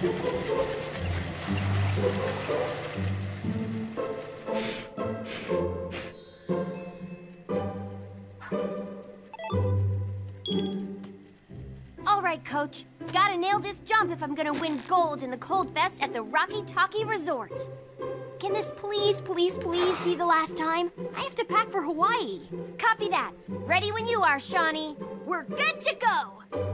All right, coach. Gotta nail this jump if I'm gonna win gold in the Cold Fest at the Rocky Talkie Resort. Can this please, please, please be the last time? I have to pack for Hawaii. Copy that. Ready when you are, Shani. We're good to go.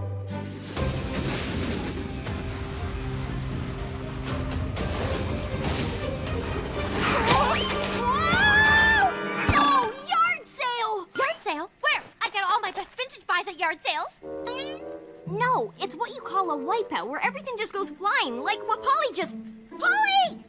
Vintage buys at yard sales. No, it's what you call a wipeout, where everything just goes flying, like what Polly just. Polly!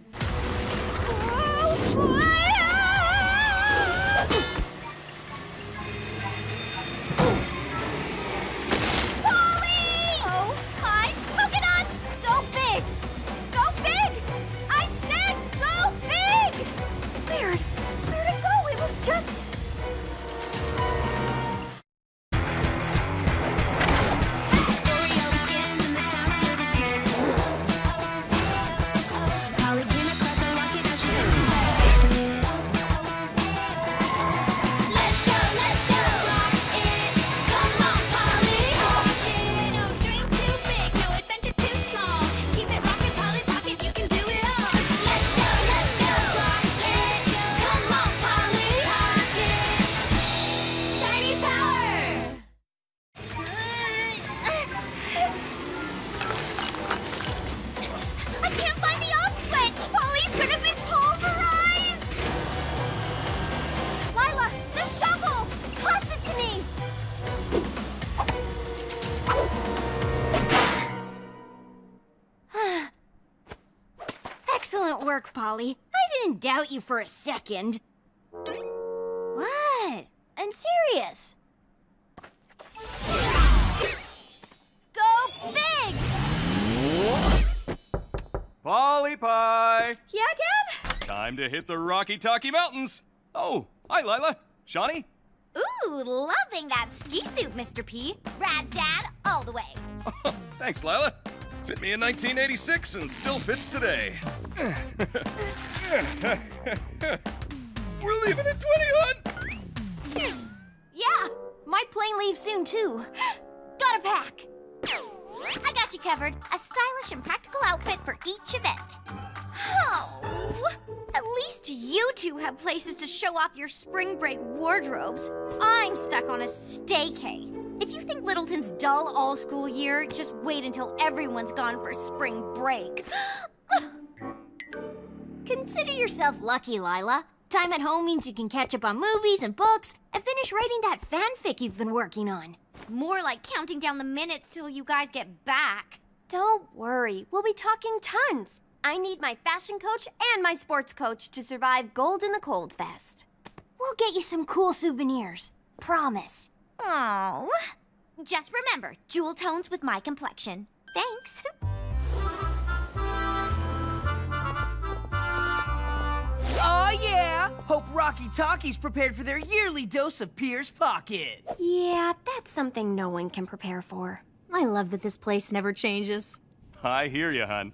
Polly. I didn't doubt you for a second. What? I'm serious. Go big! Polly Pie! Yeah, Dad? Time to hit the Rocky Talkie Mountains. Oh, hi, Lila. Shani? Ooh, loving that ski suit, Mr. P. Rad dad all the way. Thanks, Lila. Fit me in 1986 and still fits today. We're leaving at 20, hon! Yeah, my plane leaves soon, too. Gotta pack. I got you covered. A stylish and practical outfit for each event. Oh, at least you two have places to show off your spring break wardrobes. I'm stuck on a staycay. If you think Littleton's dull all school year, just wait until everyone's gone for spring break. Consider yourself lucky, Lila. Time at home means you can catch up on movies and books and finish writing that fanfic you've been working on. More like counting down the minutes till you guys get back. Don't worry, we'll be talking tons. I need my fashion coach and my sports coach to survive Gold in the Cold Fest. We'll get you some cool souvenirs. Promise. Oh. Just remember, jewel tones with my complexion. Thanks. Oh yeah! Hope Rocky Talkie's prepared for their yearly dose of Pierce Pocket. Yeah, that's something no one can prepare for. I love that this place never changes. I hear you, hon.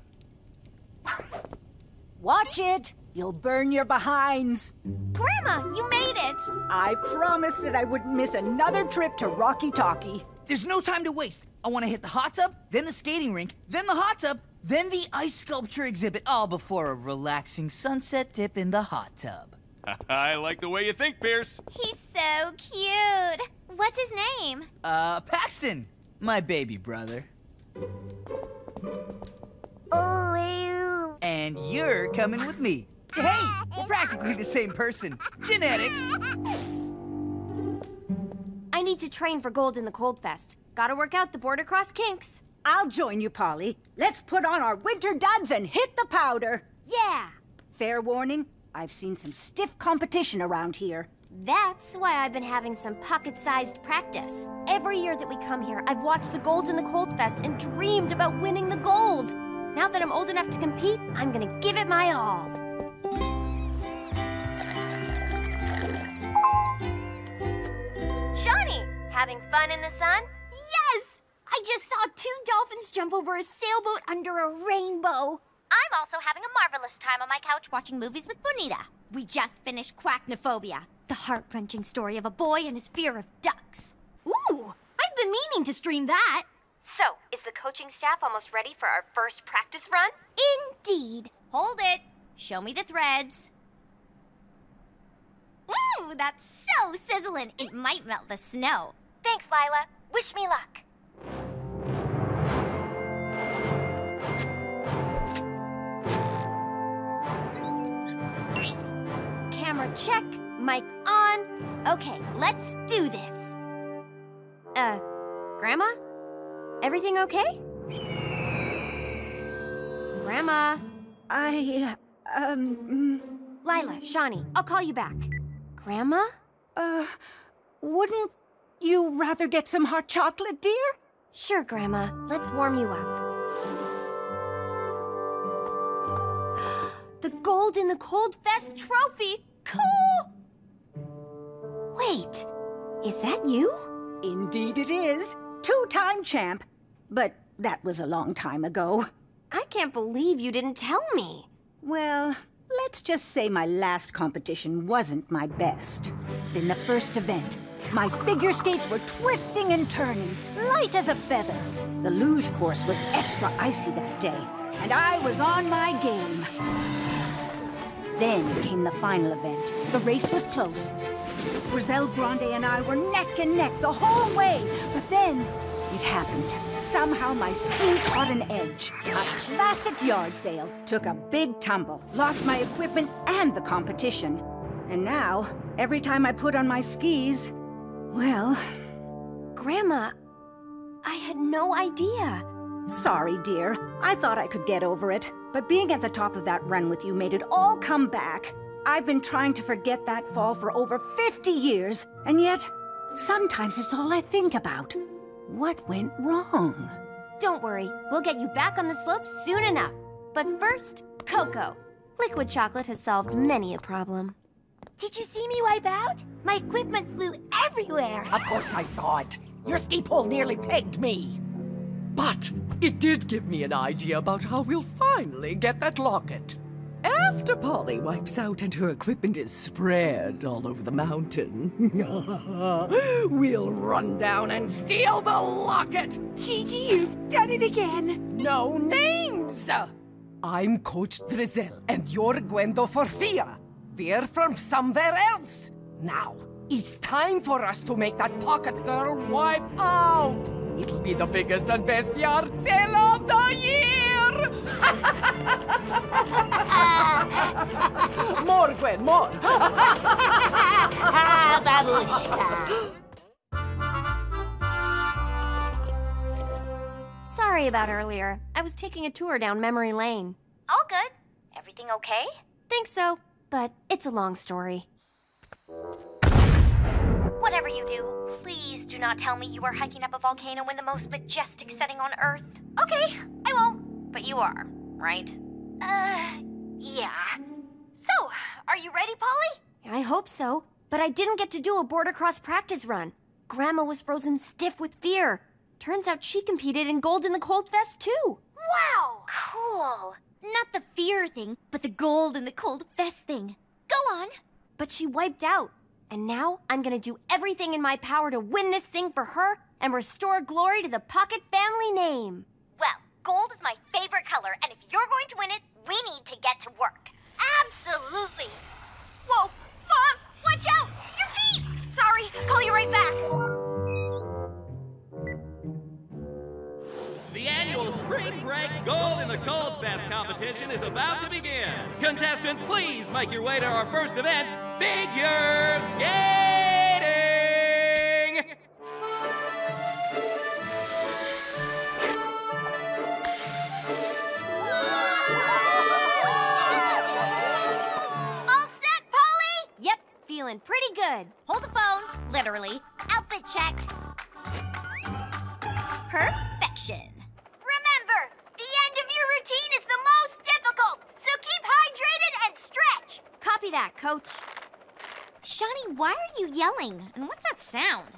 Watch it! You'll burn your behinds. Grandma, you made it! I promised that I wouldn't miss another trip to Rocky Talkie. There's no time to waste. I want to hit the hot tub, then the skating rink, then the hot tub, then the ice sculpture exhibit, all before a relaxing sunset dip in the hot tub. I like the way you think, Pierce. He's so cute. What's his name? Uh, Paxton, my baby brother. Oh, And you're coming with me. Hey, we're practically the same person. Genetics. I need to train for Gold in the Cold Fest. Gotta work out the boardercross kinks. I'll join you, Polly. Let's put on our winter duds and hit the powder. Yeah! Fair warning, I've seen some stiff competition around here. That's why I've been having some pocket-sized practice. Every year that we come here, I've watched the Golds in the Cold Fest and dreamed about winning the gold. Now that I'm old enough to compete, I'm gonna give it my all. Shani, having fun in the sun? Yes! I just saw two dolphins jump over a sailboat under a rainbow. I'm also having a marvelous time on my couch watching movies with Bonita. We just finished Quacknophobia, the heart wrenching story of a boy and his fear of ducks. Ooh, I've been meaning to stream that. So, is the coaching staff almost ready for our first practice run? Indeed. Hold it. Show me the threads. Ooh, that's so sizzling. It might melt the snow. Thanks, Lila. Wish me luck. Camera check, mic on. Okay, let's do this. Uh, Grandma? Everything okay? Grandma? I, um, Lila, Shani, I'll call you back. Grandma? uh, wouldn't you rather get some hot chocolate, dear? Sure, Grandma. Let's warm you up. the gold in the Cold Fest trophy! Cool! Wait, is that you? Indeed it is. Two-time champ. But that was a long time ago. I can't believe you didn't tell me. Well, let's just say my last competition wasn't my best. In the first event, my figure skates were twisting and turning, light as a feather. The luge course was extra icy that day, and I was on my game. Then came the final event. The race was close. Griselle Grande and I were neck and neck the whole way, but then it happened. Somehow my ski caught an edge. A classic yard sale. Took a big tumble. Lost my equipment and the competition. And now, every time I put on my skis, well, Grandma, I had no idea. sorry, dear. I thought I could get over it. But being at the top of that run with you made it all come back. I've been trying to forget that fall for over 50 years, and yet, sometimes it's all I think about. What went wrong? Don't worry, we'll get you back on the slopes soon enough. But first, cocoa. Liquid chocolate has solved many a problem. Did you see me wipe out? My equipment flew everywhere. Of course I saw it. Your ski pole nearly pegged me. But it did give me an idea about how we'll finally get that locket. After Polly wipes out and her equipment is spread all over the mountain, we'll run down and steal the locket. Gigi, you've done it again. No names! I'm Coach Drizzle, and you're Gwendo Forfia. We're from somewhere else. Now, it's time for us to make that pocket girl wipe out. It'll be the biggest and best yard sale of the year! more, Gwen, more! Sorry about earlier. I was taking a tour down memory lane. All good. Everything okay? Think so, but it's a long story. Whatever you do, please do not tell me you are hiking up a volcano in the most majestic setting on Earth. Okay, I won't. But you are, right? Uh, yeah. So, are you ready, Polly? I hope so, but I didn't get to do a boardercross practice run. Grandma was frozen stiff with fear. Turns out she competed in gold in the Cold Fest too. Wow! Cool. Not the fear thing, but the gold and the cold fest thing. Go on. But she wiped out. And now I'm gonna do everything in my power to win this thing for her and restore glory to the Pocket family name. Gold is my favorite color, and if you're going to win it, we need to get to work. Absolutely. Whoa, Mom, watch out! Your feet! Sorry, call you right back. The annual Spring Break Gold in the Cold Fest competition is about to begin. Contestants, please make your way to our first event, figure skating! Feeling pretty good. Hold the phone. Literally. Outfit check. Perfection. Remember, the end of your routine is the most difficult, so keep hydrated and stretch. Copy that, coach. Shani, why are you yelling? And what's that sound?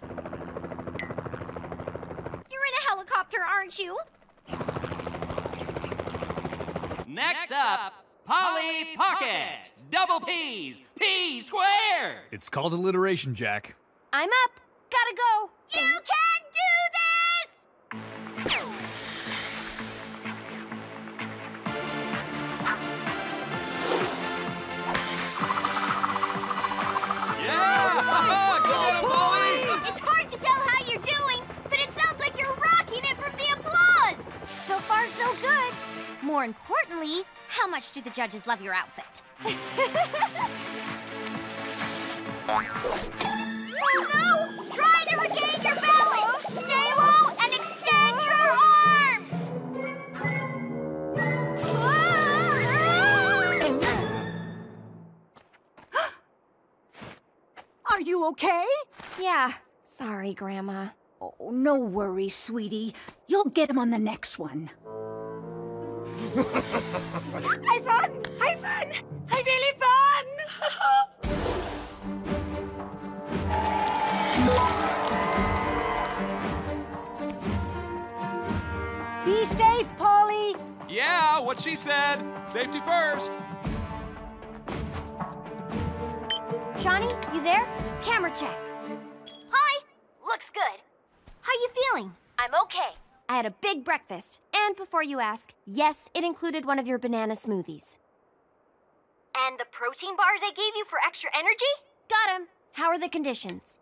You're in a helicopter aren't you? Next up, Polly Pocket. Double P's. P squared. It's called alliteration, Jack. I'm up. Gotta go. You can do this! Yeah! Go get him, Polly! It's hard to tell how you're doing, but it sounds like you're rocking it from the applause. So far, so good. More importantly, how much do the judges love your outfit? oh no! Try to regain your balance! Stay low and extend your arms! Are you okay? Yeah. Sorry, Grandma. Oh, no worries, sweetie. You'll get him on the next one. I fun! I fun! I really fun! Be safe, Polly! Yeah, what she said. Safety first. Shani, you there? Camera check. Hi! Looks good. How you feeling? I'm okay. I had a big breakfast. And before you ask, yes, it included one of your banana smoothies. And the protein bars I gave you for extra energy? Got him. How are the conditions?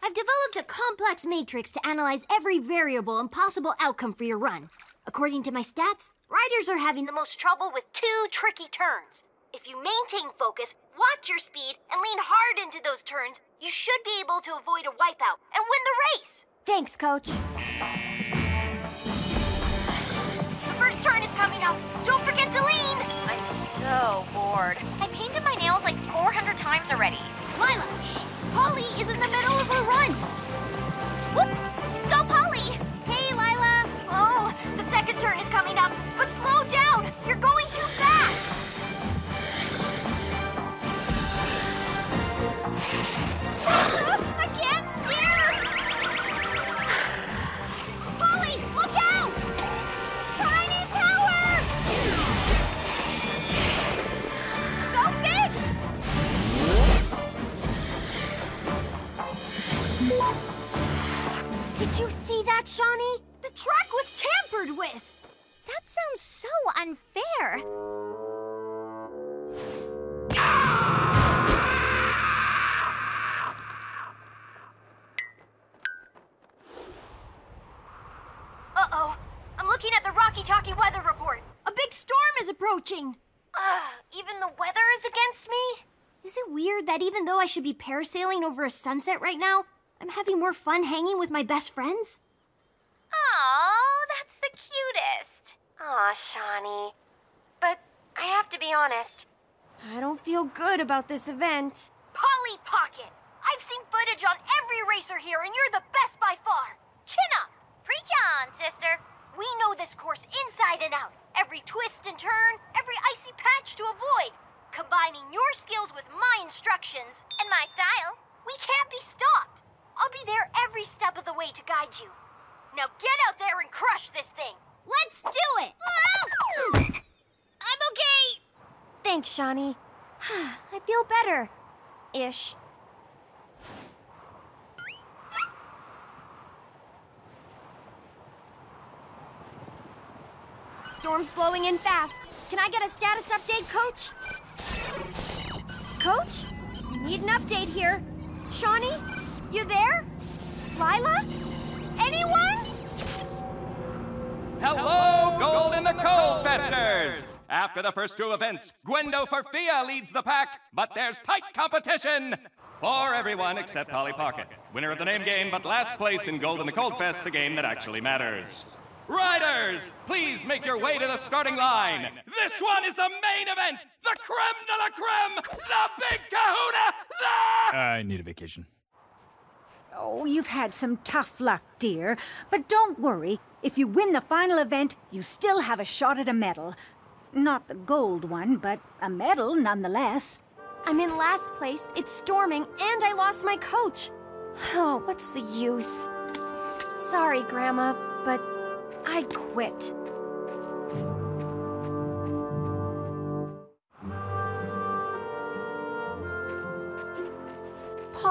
I've developed a complex matrix to analyze every variable and possible outcome for your run. According to my stats, riders are having the most trouble with two tricky turns. If you maintain focus, watch your speed, and lean hard into those turns, you should be able to avoid a wipeout and win the race. Thanks, Coach. Coming up. Don't forget to lean. I'm so bored. I painted my nails like 400 times already. Lila, shh. Polly is in the middle of her run. Whoops. Go, Polly. Hey, Lila. Oh, the second turn is coming up. But slow down. You're going that, Shani? The track was tampered with! That sounds so unfair. Uh-oh. I'm looking at the Rocky Talkie weather report. A big storm is approaching. Ugh, even the weather is against me? Is it weird that even though I should be parasailing over a sunset right now, I'm having more fun hanging with my best friends? Oh, that's the cutest. Aw, Shani. But I have to be honest. I don't feel good about this event. Polly Pocket! I've seen footage on every racer here, and you're the best by far. Chin up! Preach on, sister. We know this course inside and out. Every twist and turn, every icy patch to avoid. Combining your skills with my instructions and my style, we can't be stopped. I'll be there every step of the way to guide you. Now get out there and crush this thing. Let's do it! I'm okay. Thanks, Shani. I feel better. Ish. Storm's blowing in fast. Can I get a status update, Coach? Coach? Need an update here. Shani? You there? Lila? Anyone? Hello, Gold in the Cold Festers! After the first two events, Gwendo Farfia leads the pack, but there's tight competition for everyone except Polly Pocket. Winner of the name game, but last place in Gold in the Cold Fest, the game that actually matters. Riders, please make your way to the starting line. This one is the main event, the creme de la creme, the big kahuna, the... I need a vacation. Oh, you've had some tough luck, dear. But don't worry. If you win the final event, you still have a shot at a medal. Not the gold one, but a medal nonetheless. I'm in last place, it's storming, and I lost my coach. Oh, what's the use? Sorry, Grandma, but I quit.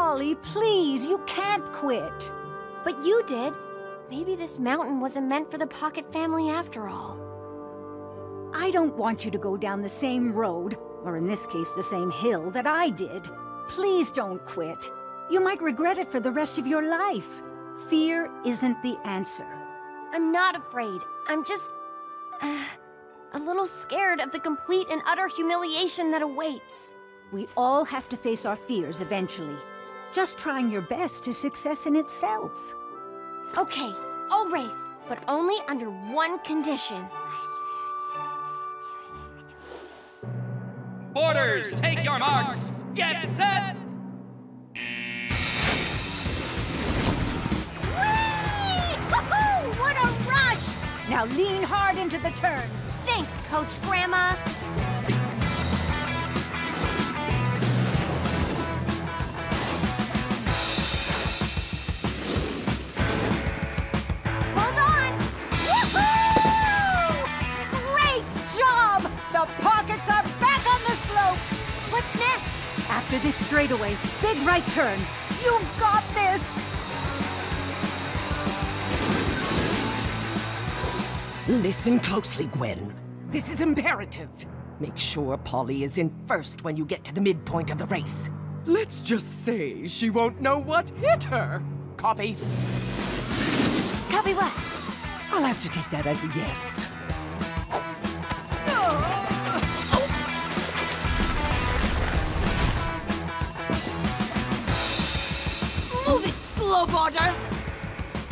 Polly, please, you can't quit. But you did. Maybe this mountain wasn't meant for the Pocket family after all. I don't want you to go down the same road, or in this case, the same hill that I did. Please don't quit. You might regret it for the rest of your life. Fear isn't the answer. I'm not afraid. I'm just. uh, a little scared of the complete and utter humiliation that awaits. We all have to face our fears eventually. Just trying your best is success in itself. Okay, I'll race, but only under one condition. Boarders, take your marks. Get set. Woohoo! What a rush! Now lean hard into the turn. Thanks, Coach Grandma. After this straightaway, big right turn. You've got this. Listen closely, Gwen. This is imperative. Make sure Polly is in first when you get to the midpoint of the race. Let's just say she won't know what hit her. Copy? Copy what? I'll have to take that as a yes. Border.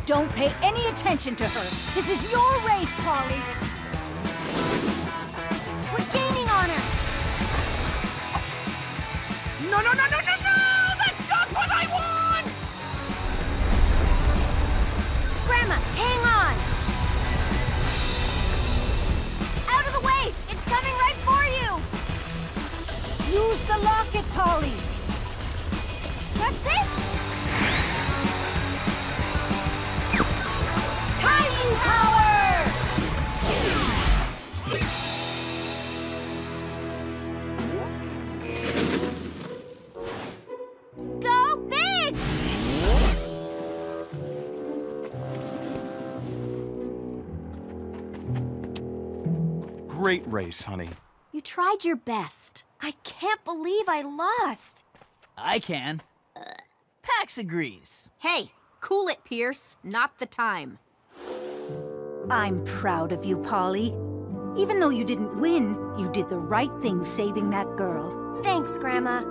Don't pay any attention to her. This is your race, Polly. We're gaining on her. No, no, no, no, no, no! That's not what I want! Grandma, hang on! Out of the way! It's coming right for you! Use the locket, Polly. Great race, honey. You tried your best. I can't believe I lost. I can. Uh, Pax agrees. Hey, cool it, Pierce. Not the time. I'm proud of you, Polly. Even though you didn't win, you did the right thing saving that girl. Thanks, Grandma.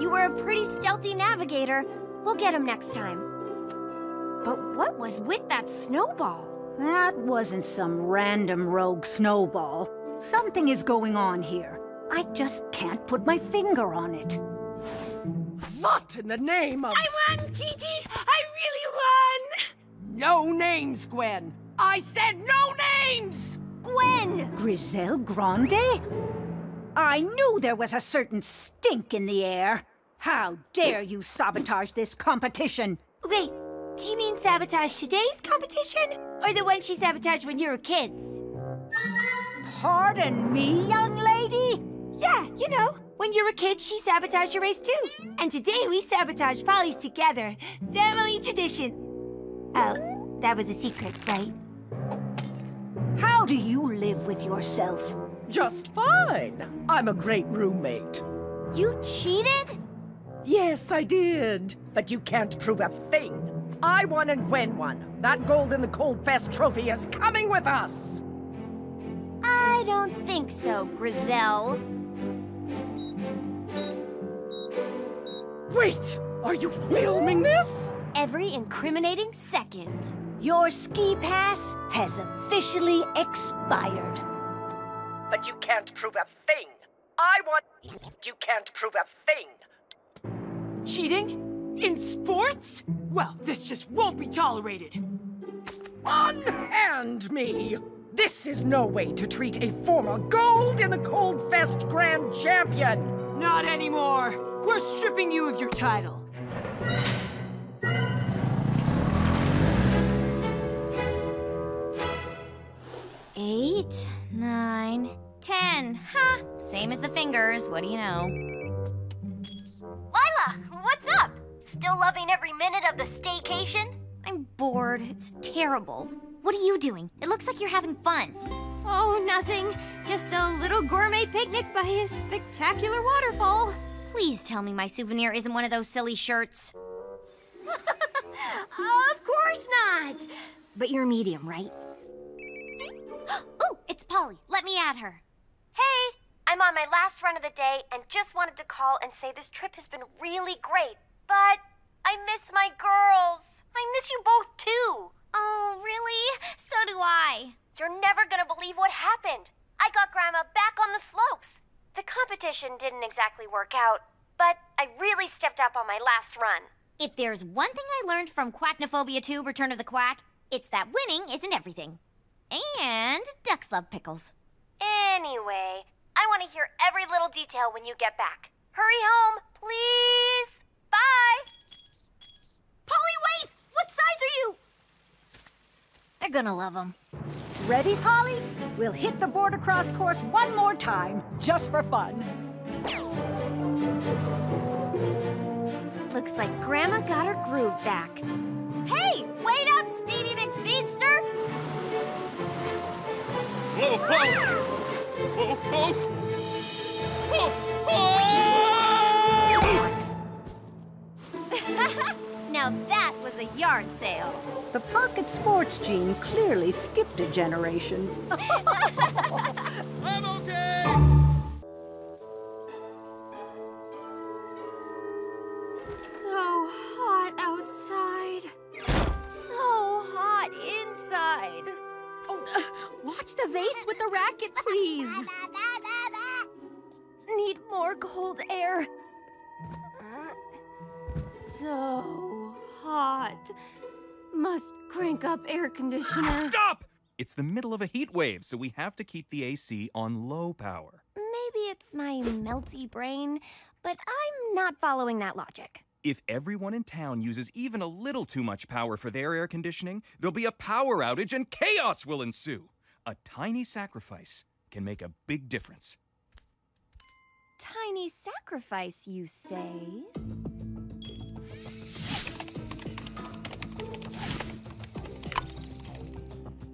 You were a pretty stealthy navigator. We'll get him next time. But what was with that snowball? That wasn't some random rogue snowball. Something is going on here. I just can't put my finger on it. What in the name of. I won, Gigi! I really won! No names, Gwen! I said no names! Gwen! Griselle Grande? I knew there was a certain stink in the air. How dare you sabotage this competition? Wait, do you mean sabotage today's competition? Or the one she sabotaged when you were kids? Pardon me, young lady? Yeah, you know, when you were kids, she sabotaged your race too. And today we sabotage Polly's together. Family tradition. Oh, that was a secret, right? How do you live with yourself? Just fine. I'm a great roommate. You cheated? Yes, I did. But you can't prove a thing. I won and Gwen won. That gold in the Cold Fest trophy is coming with us. I don't think so, Griselle. Wait, are you filming this? Every incriminating second. Your ski pass has officially expired. But you can't prove a thing. I want. You can't prove a thing. Cheating? In sports? Well, this just won't be tolerated. Unhand me! This is no way to treat a former gold in the Cold Fest Grand Champion! Not anymore. We're stripping you of your title. 10. Ha! Same as the fingers, what do you know? Lila, what's up? Still loving every minute of the staycation? I'm bored. It's terrible. What are you doing? It looks like you're having fun. Oh, nothing. Just a little gourmet picnic by a spectacular waterfall. Please tell me my souvenir isn't one of those silly shirts. of course not. But you're medium, right? Ooh, it's Polly. Let me add her. Hey, I'm on my last run of the day and just wanted to call and say this trip has been really great. But I miss my girls. I miss you both too. Oh, really? So do I. You're never gonna believe what happened. I got Grandma back on the slopes. The competition didn't exactly work out, but I really stepped up on my last run. If there's one thing I learned from Quacknophobia 2 Return of the Quack, it's that winning isn't everything. And ducks love pickles. Anyway, I want to hear every little detail when you get back. Hurry home, please. Bye. Polly, wait! What size are you? They're gonna love them. Ready, Polly? We'll hit the boardercross course one more time, just for fun. Looks like Grandma got her groove back. Hey, wait up, Speedy McSpeedster! Whoa, whoa! Whoa, whoa! Whoa, whoa! now that was a yard sale. The pocket sports gene clearly skipped a generation. I'm okay! Watch the vase with the racket, please. Need more cold air. So hot. Must crank up air conditioner. Stop! It's the middle of a heat wave, so we have to keep the AC on low power. Maybe it's my melty brain, but I'm not following that logic. If everyone in town uses even a little too much power for their air conditioning, there'll be a power outage and chaos will ensue. A tiny sacrifice can make a big difference. Tiny sacrifice, you say?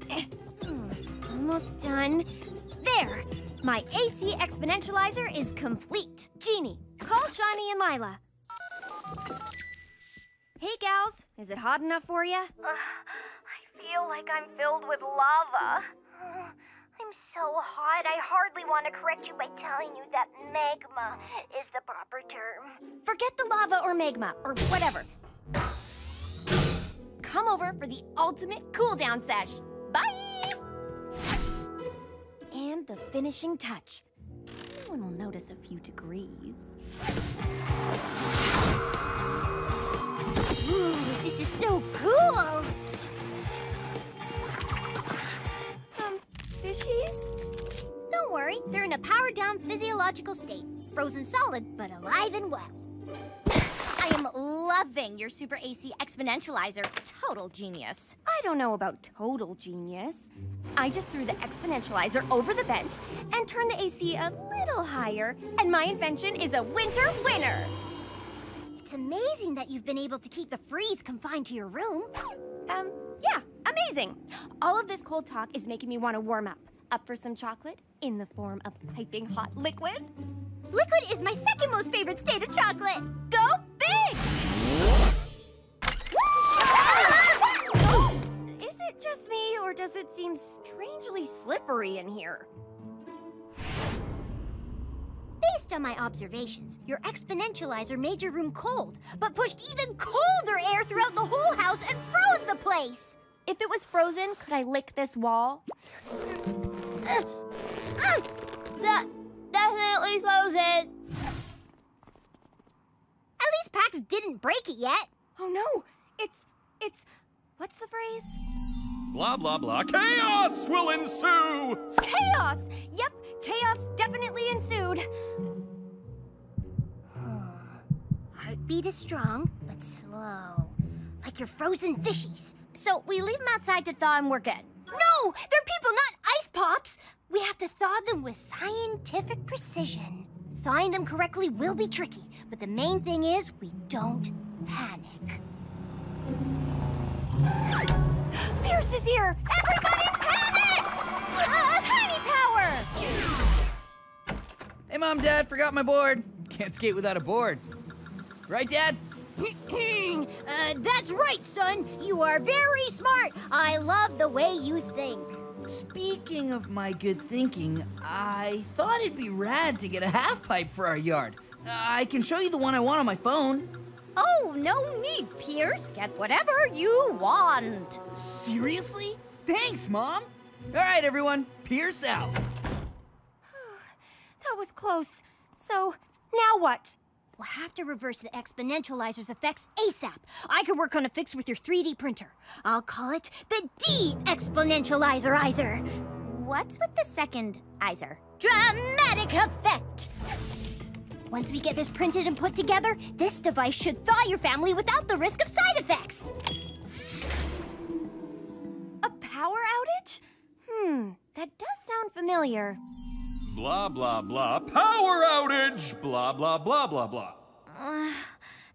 Eh, mm, Almost done. There! My AC exponentializer is complete. Genie, call Shani and Lila. Hey, gals. Is it hot enough for you? I feel like I'm filled with lava. I'm so hot, I hardly want to correct you by telling you that magma is the proper term. Forget the lava or magma or whatever. Come over for the ultimate cool down sesh. Bye! And the finishing touch. No one will notice a few degrees. Ooh, this is so cool! Don't worry, they're in a powered down physiological state. Frozen solid, but alive and well. I am loving your Super AC Exponentializer. Total genius. I don't know about total genius. I just threw the exponentializer over the vent and turned the AC a little higher, and my invention is a winter winner. It's amazing that you've been able to keep the freeze confined to your room. Um, yeah, amazing. All of this cold talk is making me want to warm up. Up for some chocolate in the form of piping hot liquid? Liquid is my second most favorite state of chocolate. Go big! Is it just me, or does it seem strangely slippery in here? Based on my observations, your exponentializer made your room cold, but pushed even colder air throughout the whole house and froze the place. If it was frozen, could I lick this wall? That definitely frozen. At least Pax didn't break it yet. Oh no, it's, it's, what's the phrase? Blah, blah, blah. Chaos will ensue! Chaos! Yep, chaos definitely ensued. Heartbeat is strong, but slow. Like your frozen fishies. So we leave them outside to thaw and we're good. No, they're people, not ice pops. We have to thaw them with scientific precision. Thawing them correctly will be tricky, but the main thing is we don't panic. Pierce is here! Everybody panic! Hey, Mom, Dad, forgot my board. Can't skate without a board. Right, Dad? uh, that's right, son. You are very smart. I love the way you think. Speaking of my good thinking, I thought it'd be rad to get a half pipe for our yard. Uh, I can show you the one I want on my phone. Oh, no need, Pierce. Get whatever you want. Seriously? Thanks, Mom. All right, everyone, Pierce out. Was close. So, now what? We'll have to reverse the exponentializer's effects ASAP. I could work on a fix with your 3D printer. I'll call it the de-exponentializerizer. What's with the second Iser? Dramatic effect! Once we get this printed and put together, this device should thaw your family without the risk of side effects. A power outage? Hmm, that does sound familiar. Blah, blah, blah. Power outage! Blah, blah, blah, blah, blah. Uh,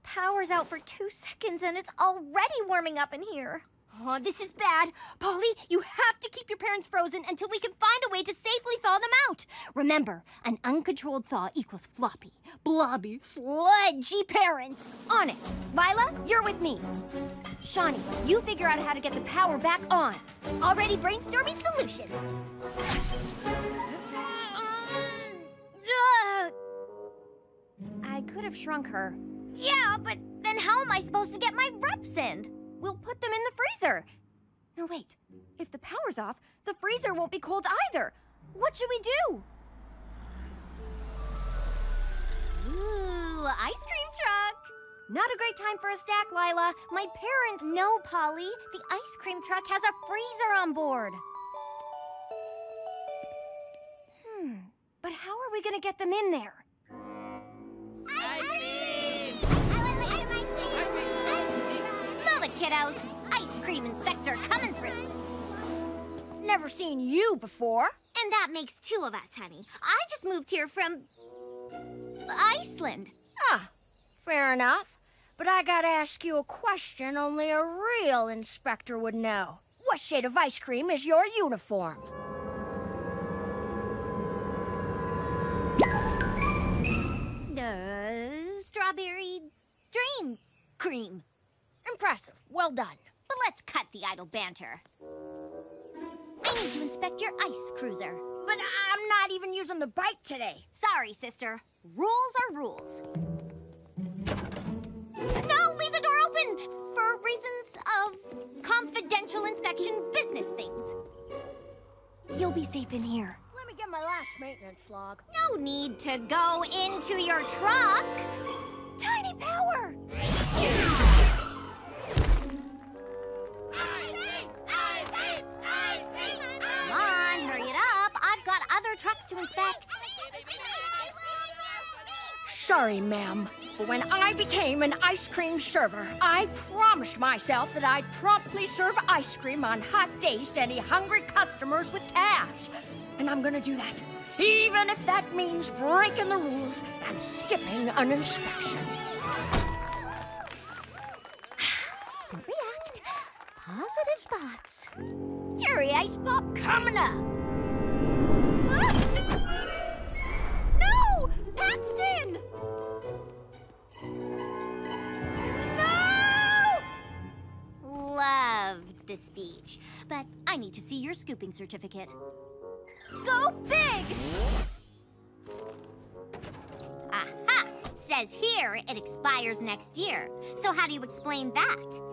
power's out for two seconds and it's already warming up in here. Oh, this is bad. Polly, you have to keep your parents frozen until we can find a way to safely thaw them out. Remember, an uncontrolled thaw equals floppy, blobby, sludgy parents. On it. Lila, you're with me. Shani, you figure out how to get the power back on. Already brainstorming solutions. I could have shrunk her. Yeah, but then how am I supposed to get my reps in? We'll put them in the freezer. No, wait. If the power's off, the freezer won't be cold either. What should we do? Ooh, ice cream truck. Not a great time for a stack, Lila. My parents. No, Polly. The ice cream truck has a freezer on board. Hmm. But how are we gonna get them in there? Move it, kiddos. Ice cream inspector coming through. Never seen you before. And that makes two of us, honey. I just moved here from Iceland. Ah, fair enough. But I gotta ask you a question only a real inspector would know. What shade of ice cream is your uniform? Strawberry dream cream. Impressive. Well done. But let's cut the idle banter. I need to inspect your ice cruiser. But I'm not even using the bike today. Sorry, sister. Rules are rules. No, leave the door open for reasons of confidential inspection business things. You'll be safe in here. Let me get my last maintenance log. No need to go into your truck. Power! Come on, hurry it up. I've got other trucks to inspect. Sorry, ma'am. But when I became an ice cream server, I promised myself that I'd promptly serve ice cream on hot days to any hungry customers with cash. And I'm gonna do that, even if that means breaking the rules and skipping an inspection. Positive thoughts. Cherry ice pop coming up. No! Paxton! No! Loved the speech, but I need to see your scooping certificate. Go big! Aha! Says here it expires next year. So how do you explain that?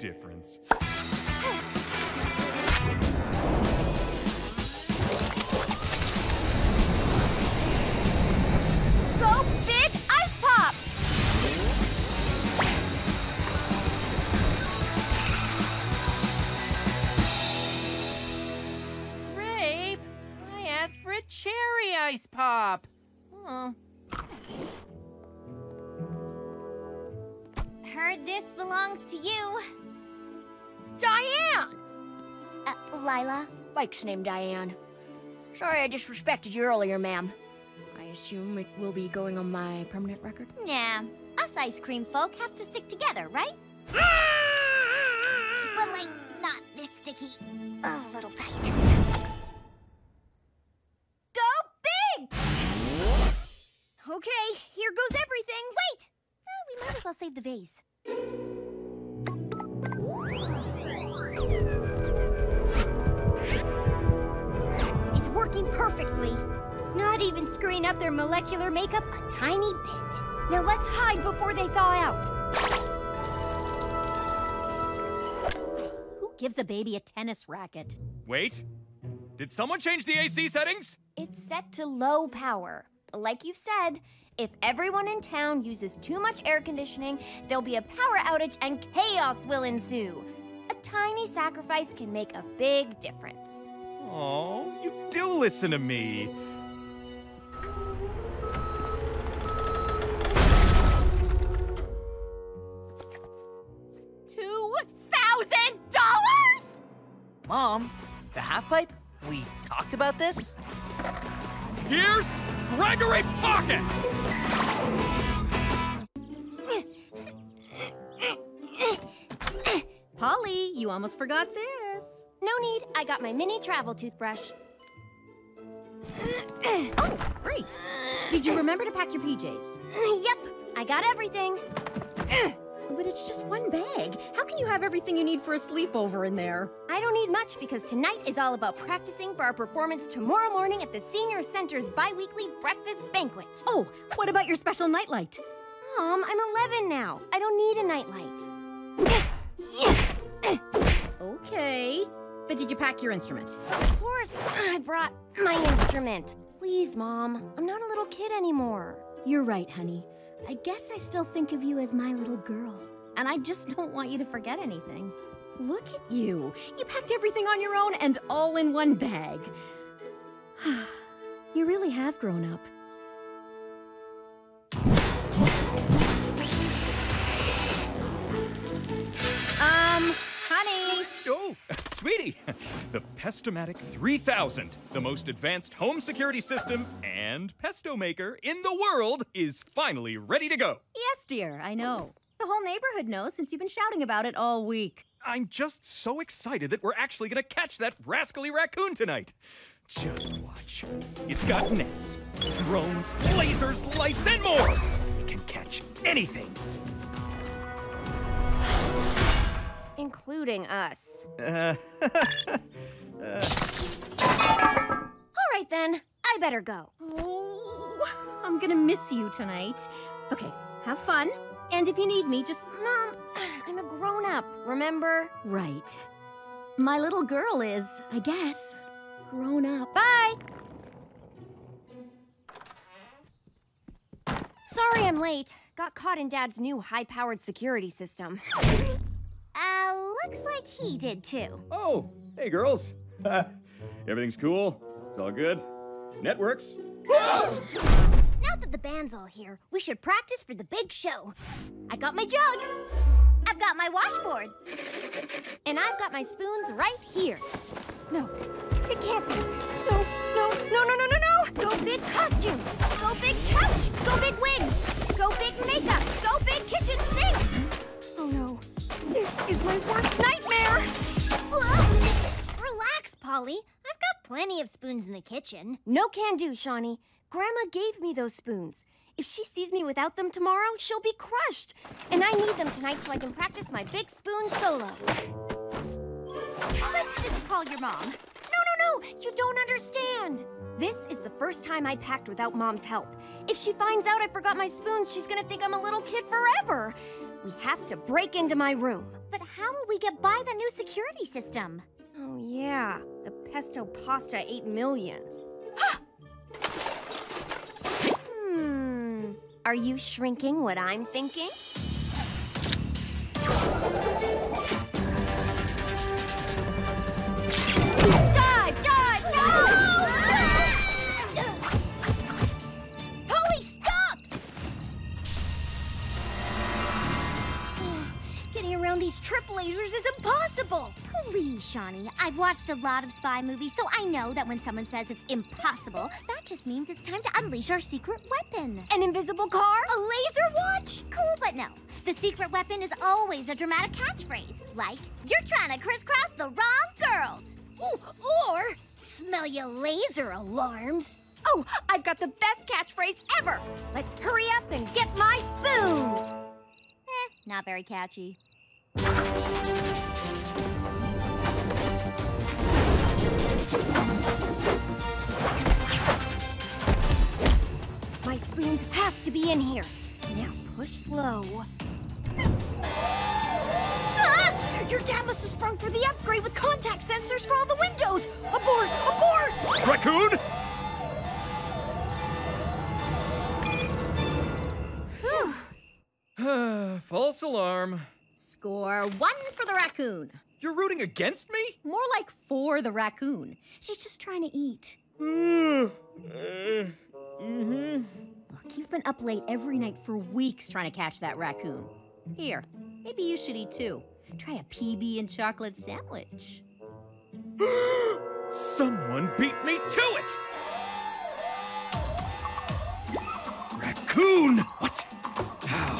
Difference. Lila? Named Diane. Sorry I disrespected you earlier, ma'am. I assume it will be going on my permanent record? Yeah. us ice cream folk have to stick together, right? but like, not this sticky. A little tight. Go big! Okay, here goes everything. Wait! Uh, we might as well save the vase. Working perfectly. Not even screwing up their molecular makeup a tiny bit. Now let's hide before they thaw out. Who gives a baby a tennis racket? Wait. Did someone change the AC settings? It's set to low power. Like you've said, if everyone in town uses too much air conditioning, there'll be a power outage and chaos will ensue. A tiny sacrifice can make a big difference. Oh, you do listen to me. Two thousand dollars? Mom, the half pipe? We talked about this? Here's Gregory Pocket! Polly, you almost forgot this. No need. I got my mini travel toothbrush. oh, great. Did you remember to pack your PJs? yep. I got everything. But it's just one bag. How can you have everything you need for a sleepover in there? I don't need much because tonight is all about practicing for our performance tomorrow morning at the Senior Center's bi-weekly breakfast banquet. Oh, what about your special nightlight? Mom, I'm 11 now. I don't need a nightlight. Okay. But did you pack your instrument? Of course, I brought my instrument. Please, Mom. I'm not a little kid anymore. You're right, honey. I guess I still think of you as my little girl. And I just don't want you to forget anything. Look at you. You packed everything on your own and all in one bag. you really have grown up. Um, honey. Oh, sweetie! The Pestomatic 3000, the most advanced home security system and pesto maker in the world, is finally ready to go. Yes, dear, I know. The whole neighborhood knows since you've been shouting about it all week. I'm just so excited that we're actually gonna catch that rascally raccoon tonight. Just watch. It's got nets, drones, lasers, lights, and more! It can catch anything. Including us. Uh, All right then, I better go. Oh, I'm gonna miss you tonight. Okay, have fun. And if you need me, just. Mom, I'm a grown up, remember? Right. My little girl is, I guess, grown up. Bye! Sorry I'm late. Got caught in Dad's new high powered security system. Uh, looks like he did too. Oh, hey girls. Everything's cool. It's all good. Networks. Now that the band's all here, we should practice for the big show. I got my jug, I've got my washboard. and I've got my spoons right here. No, it can't be. No, no, no, no, no, no, no! Go big costumes! Go big couch! Go big wigs! Go big makeup! Go big kitchen sink! Oh no, this is my worst nightmare! Relax, Polly. I've got plenty of spoons in the kitchen. No can do, Shani. Grandma gave me those spoons. If she sees me without them tomorrow, she'll be crushed. And I need them tonight so I can practice my big spoon solo. Let's just call your mom. No, no, no! You don't understand! This is the first time I packed without Mom's help. If she finds out I forgot my spoons, she's gonna think I'm a little kid forever. We have to break into my room. But how will we get by the new security system? Oh, yeah. The pesto pasta 8 million. hmm. Are you shrinking what I'm thinking? These trip lasers is impossible. Please, Shani. I've watched a lot of spy movies, so I know that when someone says it's impossible, that just means it's time to unleash our secret weapon. An invisible car? A laser watch? Cool, but no. The secret weapon is always a dramatic catchphrase, like, you're trying to crisscross the wrong girls. Ooh, or Smell your laser alarms. Oh, I've got the best catchphrase ever! Let's hurry up and get my spoons! Eh, not very catchy. My spoons have to be in here. Now push slow. Ah! Your dad must have sprung for the upgrade with contact sensors for all the windows! Abort! Abort! Raccoon? False alarm. Score one for the raccoon. You're rooting against me? More like for the raccoon. She's just trying to eat. mm-hmm. Look, you've been up late every night for weeks trying to catch that raccoon. Here, maybe you should eat too. Try a PB and chocolate sandwich. Someone beat me to it! Raccoon! What? How?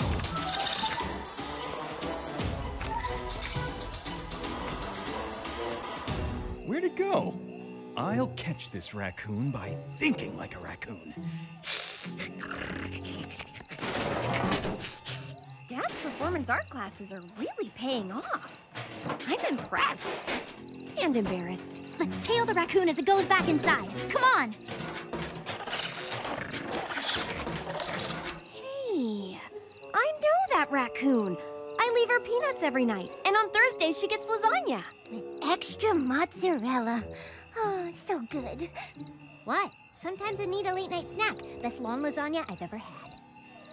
Where'd it go? I'll catch this raccoon by thinking like a raccoon. Dad's performance art classes are really paying off. I'm impressed. And embarrassed. Let's tail the raccoon as it goes back inside. Come on. Hey, I know that raccoon. I leave her peanuts every night, and on Thursdays she gets lasagna. With extra mozzarella. Oh, so good. What? Sometimes I need a late night snack. Best lawn lasagna I've ever had.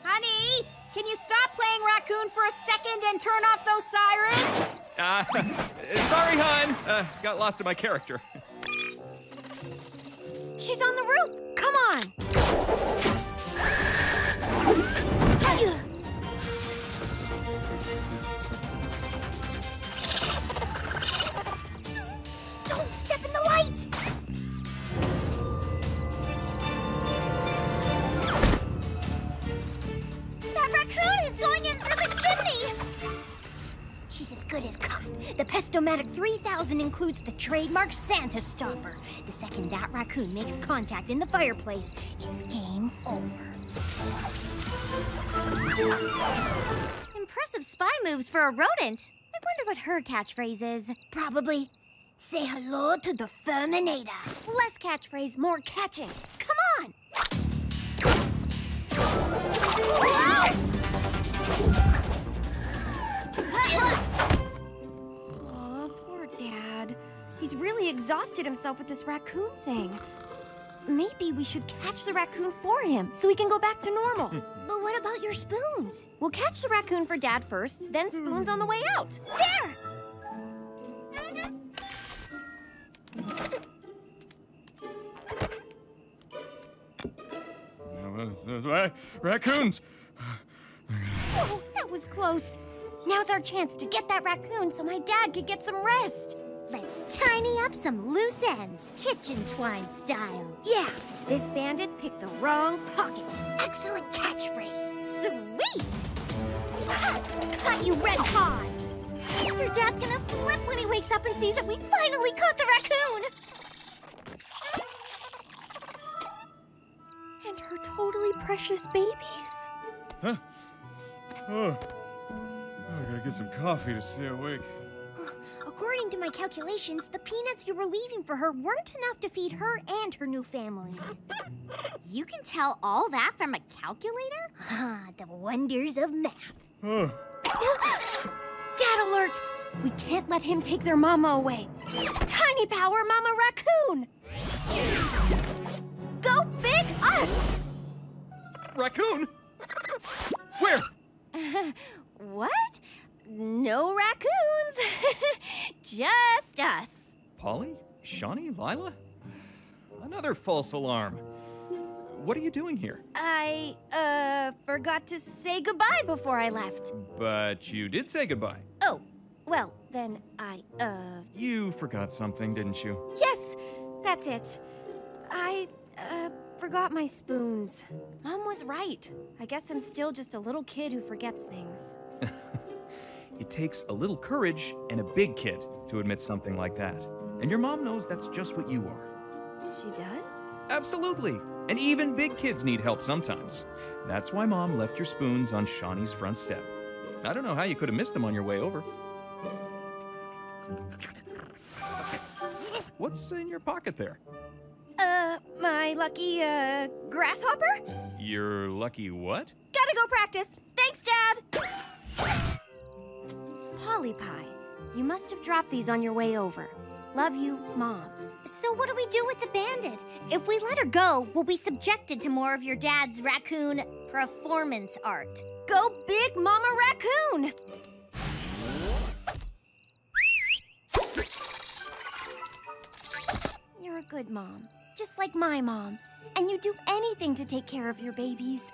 Honey, can you stop playing raccoon for a second and turn off those sirens? Uh, sorry, hon. Uh, got lost in my character. She's on the roof. Come on. She's as good as caught. The Pestomatic 3000 includes the trademark Santa Stomper. The second that raccoon makes contact in the fireplace, it's game over. Impressive spy moves for a rodent. I wonder what her catchphrase is. Probably, say hello to the Ferminator. Less catchphrase, more catching. Come on. Aw, poor Dad. He's really exhausted himself with this raccoon thing. Maybe we should catch the raccoon for him so he can go back to normal. But what about your spoons? We'll catch the raccoon for Dad first, then spoons on the way out. There! Uh, ra- raccoons! Oh, that was close. Now's our chance to get that raccoon so my dad could get some rest. Let's tiny up some loose ends, kitchen twine style. Yeah, this bandit picked the wrong pocket. Excellent catchphrase. Sweet! Ah, caught you red-hot! Your dad's gonna flip when he wakes up and sees that we finally caught the raccoon! And her totally precious babies. Huh? Oh. I gotta get some coffee to stay awake. According to my calculations, the peanuts you were leaving for her weren't enough to feed her and her new family. You can tell all that from a calculator? Ah, the wonders of math. Oh. Dad alert! We can't let him take their mama away. Tiny Power Mama Raccoon! Go big us! Raccoon? Where? what? No raccoons. Just us. Polly? Shani? Lila? Another false alarm. What are you doing here? I, uh, forgot to say goodbye before I left. But you did say goodbye. Oh, well, then I, uh, You forgot something, didn't you? yes, that's it. I, uh, forgot my spoons. Mom was right. I guess I'm still just a little kid who forgets things. It takes a little courage and a big kid to admit something like that. And your mom knows that's just what you are. She does? Absolutely. And even big kids need help sometimes. That's why mom left your spoons on Shani's front step. I don't know how you could have missed them on your way over. What's in your pocket there? Uh, my lucky, uh, grasshopper? Your lucky what? Gotta go practice. Thanks, Dad! Polly Pie, you must have dropped these on your way over. Love you, Mom. So what do we do with the bandit? If we let her go, we'll be subjected to more of your dad's raccoon performance art. Go big, Mama Raccoon! You're a good mom, just like my mom. And you do anything to take care of your babies.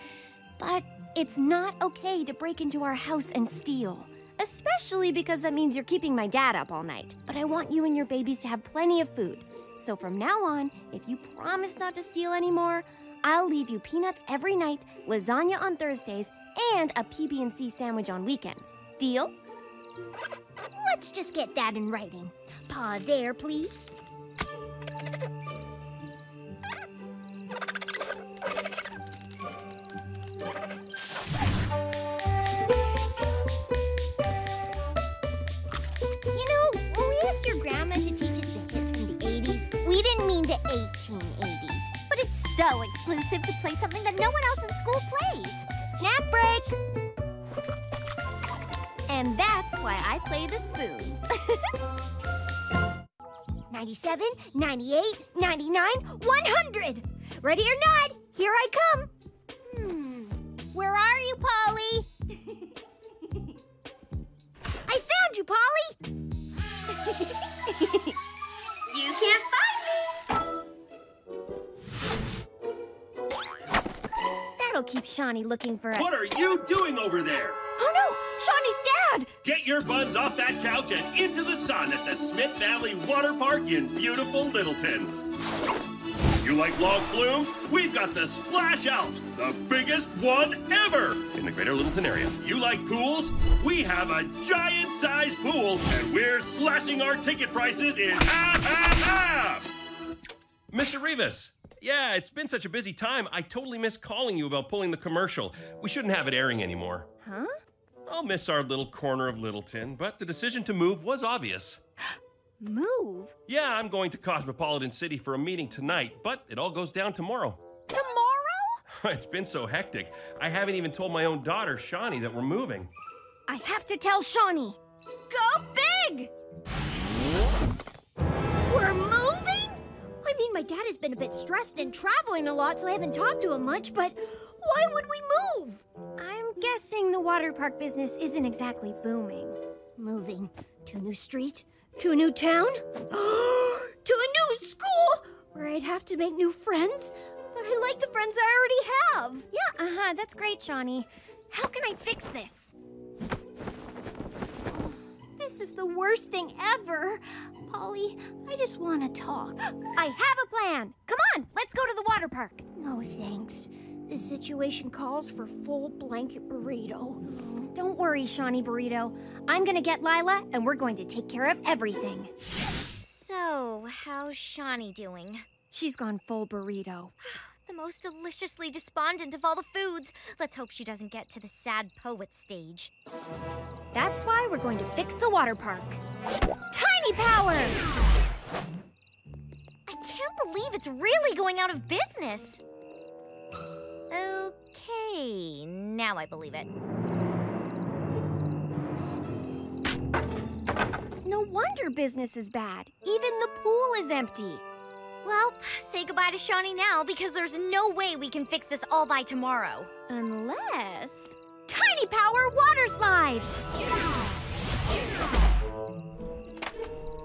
But it's not okay to break into our house and steal. Especially because that means you're keeping my dad up all night. But I want you and your babies to have plenty of food. So from now on, if you promise not to steal anymore, I'll leave you peanuts every night, lasagna on Thursdays, and a PB&C sandwich on weekends. Deal? Let's just get that in writing. Paw there, please. we the 1880s. But it's so exclusive to play something that no one else in school plays. Snack break! And that's why I play the spoons. 97, 98, 99, 100! Ready or not, here I come! Hmm. Where are you, Polly? I found you, Polly! That'll keep Shani looking for a. What are you doing over there? Oh no! Shani's dad! Get your buns off that couch and into the sun at the Smith Valley Water Park in beautiful Littleton. You like long flumes? We've got the Splash Alps, the biggest one ever in the greater Littleton area. You like pools? We have a giant sized pool, and we're slashing our ticket prices in half, half, half! Mr. Rivas, yeah, it's been such a busy time, I totally missed calling you about pulling the commercial. We shouldn't have it airing anymore. Huh? I'll miss our little corner of Littleton, but the decision to move was obvious. Move? Yeah, I'm going to Cosmopolitan City for a meeting tonight, but it all goes down tomorrow. Tomorrow? it's been so hectic. I haven't even told my own daughter, Shani, that we're moving. I have to tell Shani. Go big! My dad has been a bit stressed and traveling a lot, so I haven't talked to him much, but why would we move? I'm guessing the water park business isn't exactly booming. Moving to a new street? To a new town? to a new school? Where I'd have to make new friends? But I like the friends I already have. Yeah, uh huh, that's great, Shani. How can I fix this? This is the worst thing ever. Polly, I just want to talk. I have a plan. Come on, let's go to the water park. No thanks. The situation calls for full blanket burrito. Don't worry, Shani Burrito. I'm gonna get Lila, and we're going to take care of everything. So, how's Shani doing? She's gone full burrito. The most deliciously despondent of all the foods. Let's hope she doesn't get to the sad poet stage. That's why we're going to fix the water park. Tiny Power! I can't believe it's really going out of business. Okay, now I believe it. No wonder business is bad. Even the pool is empty. Well, say goodbye to Shani now because there's no way we can fix this all by tomorrow. Unless. Tiny Power Water Slide!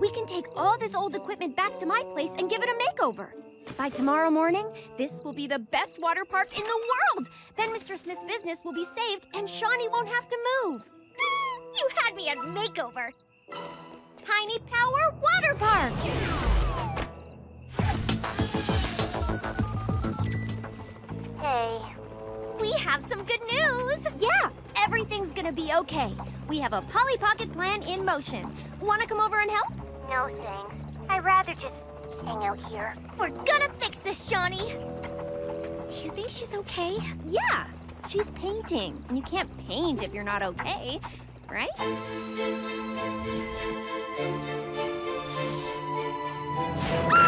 We can take all this old equipment back to my place and give it a makeover. By tomorrow morning, this will be the best water park in the world. Then Mr. Smith's business will be saved and Shani won't have to move. You had me at makeover. Tiny Power Water Park! We have some good news. Yeah, everything's gonna be okay. We have a Polly Pocket plan in motion. Wanna come over and help? No thanks. I'd rather just hang out here. We're gonna fix this, Shani. Do you think she's okay? Yeah, she's painting. And you can't paint if you're not okay, right? Hello,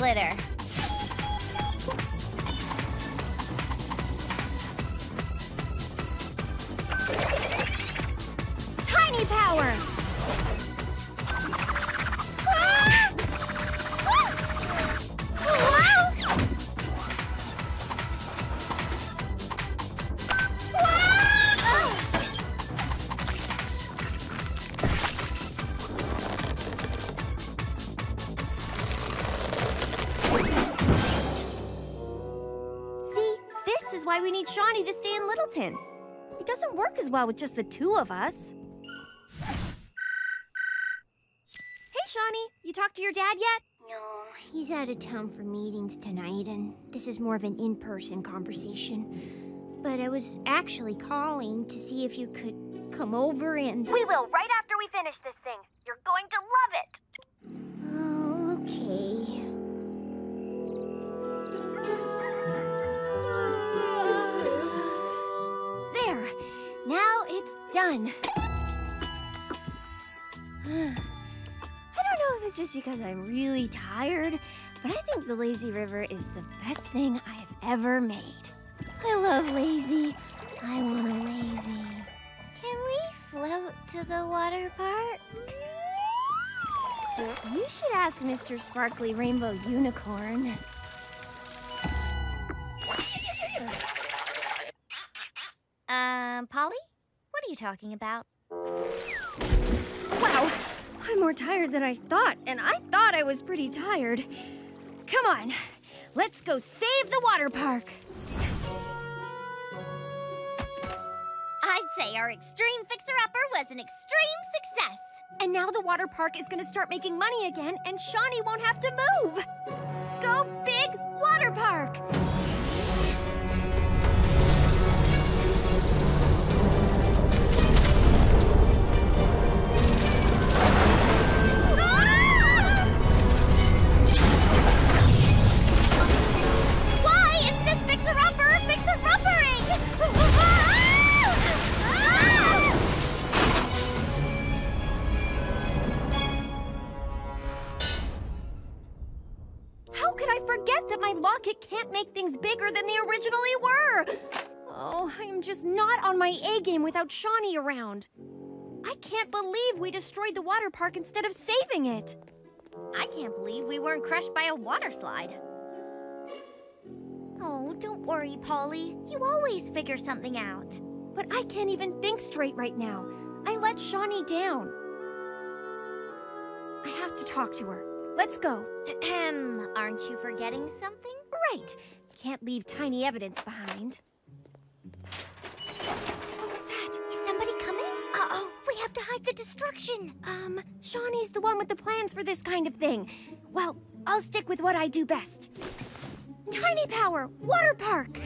glitter. Tiny Power! Stay in Littleton. It doesn't work as well with just the two of us. Hey, Shani, you talked to your dad yet? No, he's out of town for meetings tonight, and this is more of an in person conversation. But I was actually calling to see if you could come over and. We will right after we finish this thing. You're going to love it. Okay. Just because I'm really tired, but I think the lazy river is the best thing I have ever made. I love lazy. I want a lazy. Can we float to the water park? You should ask Mr. Sparkly Rainbow Unicorn. Um, Polly? What are you talking about? Wow, I'm more tired than I thought, and I thought I was pretty tired. Come on, let's go save the water park. I'd say our extreme fixer-upper was an extreme success. And now the water park is gonna start making money again, and Shani won't have to move. Go big water park! Forget that my locket can't make things bigger than they originally were? Oh, I'm just not on my A game without Shani around. I can't believe we destroyed the water park instead of saving it. I can't believe we weren't crushed by a water slide. Oh, don't worry, Polly. You always figure something out. But I can't even think straight right now. I let Shani down. I have to talk to her. Let's go. Ahem. Aren't you forgetting something? Right. Can't leave tiny evidence behind. What was that? Is somebody coming? Uh-oh, we have to hide the destruction. Um, Shani's the one with the plans for this kind of thing. Well, I'll stick with what I do best. Tiny Power Water Park!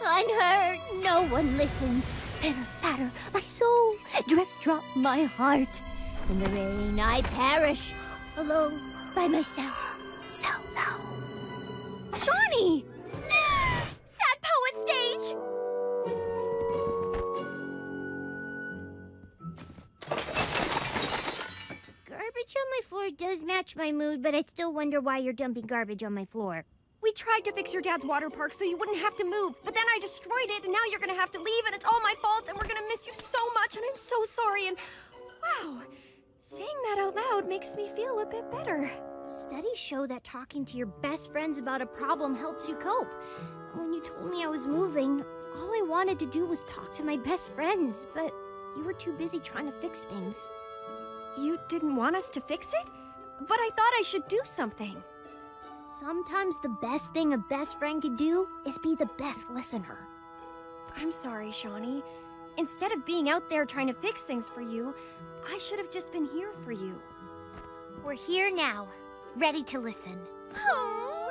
Unheard, no one listens. Pitter patter, my soul, drip drop my heart. In the rain I perish, alone by myself, so low. Shani! Sad Poet Stage! Garbage on my floor does match my mood, but I still wonder why you're dumping garbage on my floor. We tried to fix your dad's water park so you wouldn't have to move, but then I destroyed it, and now you're gonna have to leave, and it's all my fault, and we're gonna miss you so much, and I'm so sorry, and wow, saying that out loud makes me feel a bit better. Studies show that talking to your best friends about a problem helps you cope. When you told me I was moving, all I wanted to do was talk to my best friends, but you were too busy trying to fix things. You didn't want us to fix it? But I thought I should do something. Sometimes the best thing a best friend could do is be the best listener. I'm sorry, Shani. Instead of being out there trying to fix things for you, I should have just been here for you. We're here now, ready to listen. Oh,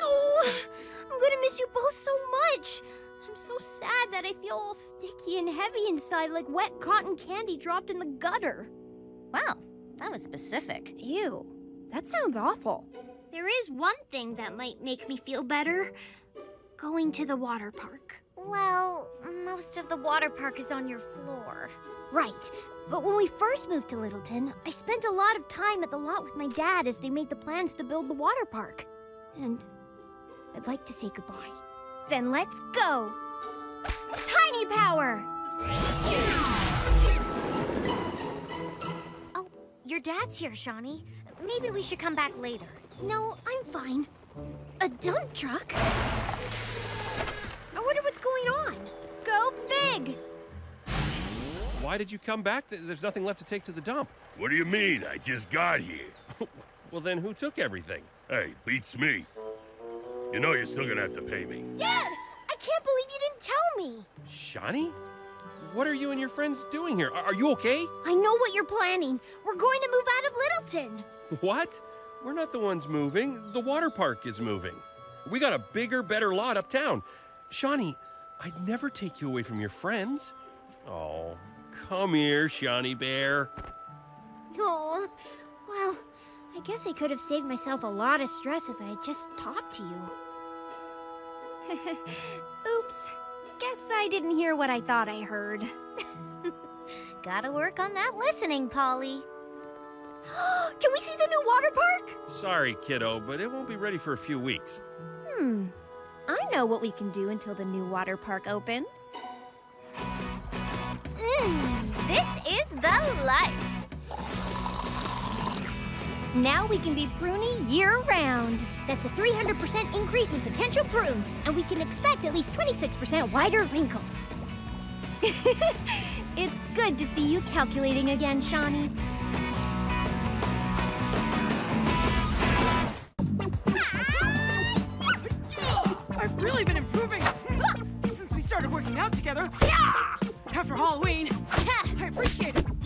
oh, I'm gonna miss you both so much. I'm so sad that I feel all sticky and heavy inside like wet cotton candy dropped in the gutter. Wow, that was specific. Ew, that sounds awful. There is one thing that might make me feel better going to the water park. Well, most of the water park is on your floor. Right, but when we first moved to Littleton, I spent a lot of time at the lot with my dad as they made the plans to build the water park. And I'd like to say goodbye. Then let's go! Tiny Power! Oh, your dad's here, Shani. Maybe we should come back later. No, I'm fine. A dump truck? I wonder what's going on. Go big! Why did you come back? There's nothing left to take to the dump. What do you mean? I just got here. Well, then who took everything? Hey, beats me. You know you're still gonna have to pay me. Dad! I can't believe you didn't tell me! Shani? What are you and your friends doing here? Are are you okay? I know what you're planning. We're going to move out of Littleton. What? We're not the ones moving. The water park is moving. We got a bigger, better lot uptown. Shani, I'd never take you away from your friends. Oh, come here, Shani Bear. Oh, well, I guess I could have saved myself a lot of stress if I had just talked to you. Oops. Guess I didn't hear what I thought I heard. Gotta work on that listening, Polly. Can we see the new water park? Sorry, kiddo, but it won't be ready for a few weeks. Hmm. I know what we can do until the new water park opens. Mmm, this is the life. Now we can be pruny year round. That's a 300% increase in potential prune, and we can expect at least 26% wider wrinkles. it's good to see you calculating again, Shani. Really been improving since we started working out together. Yeah! After Halloween. I appreciate it.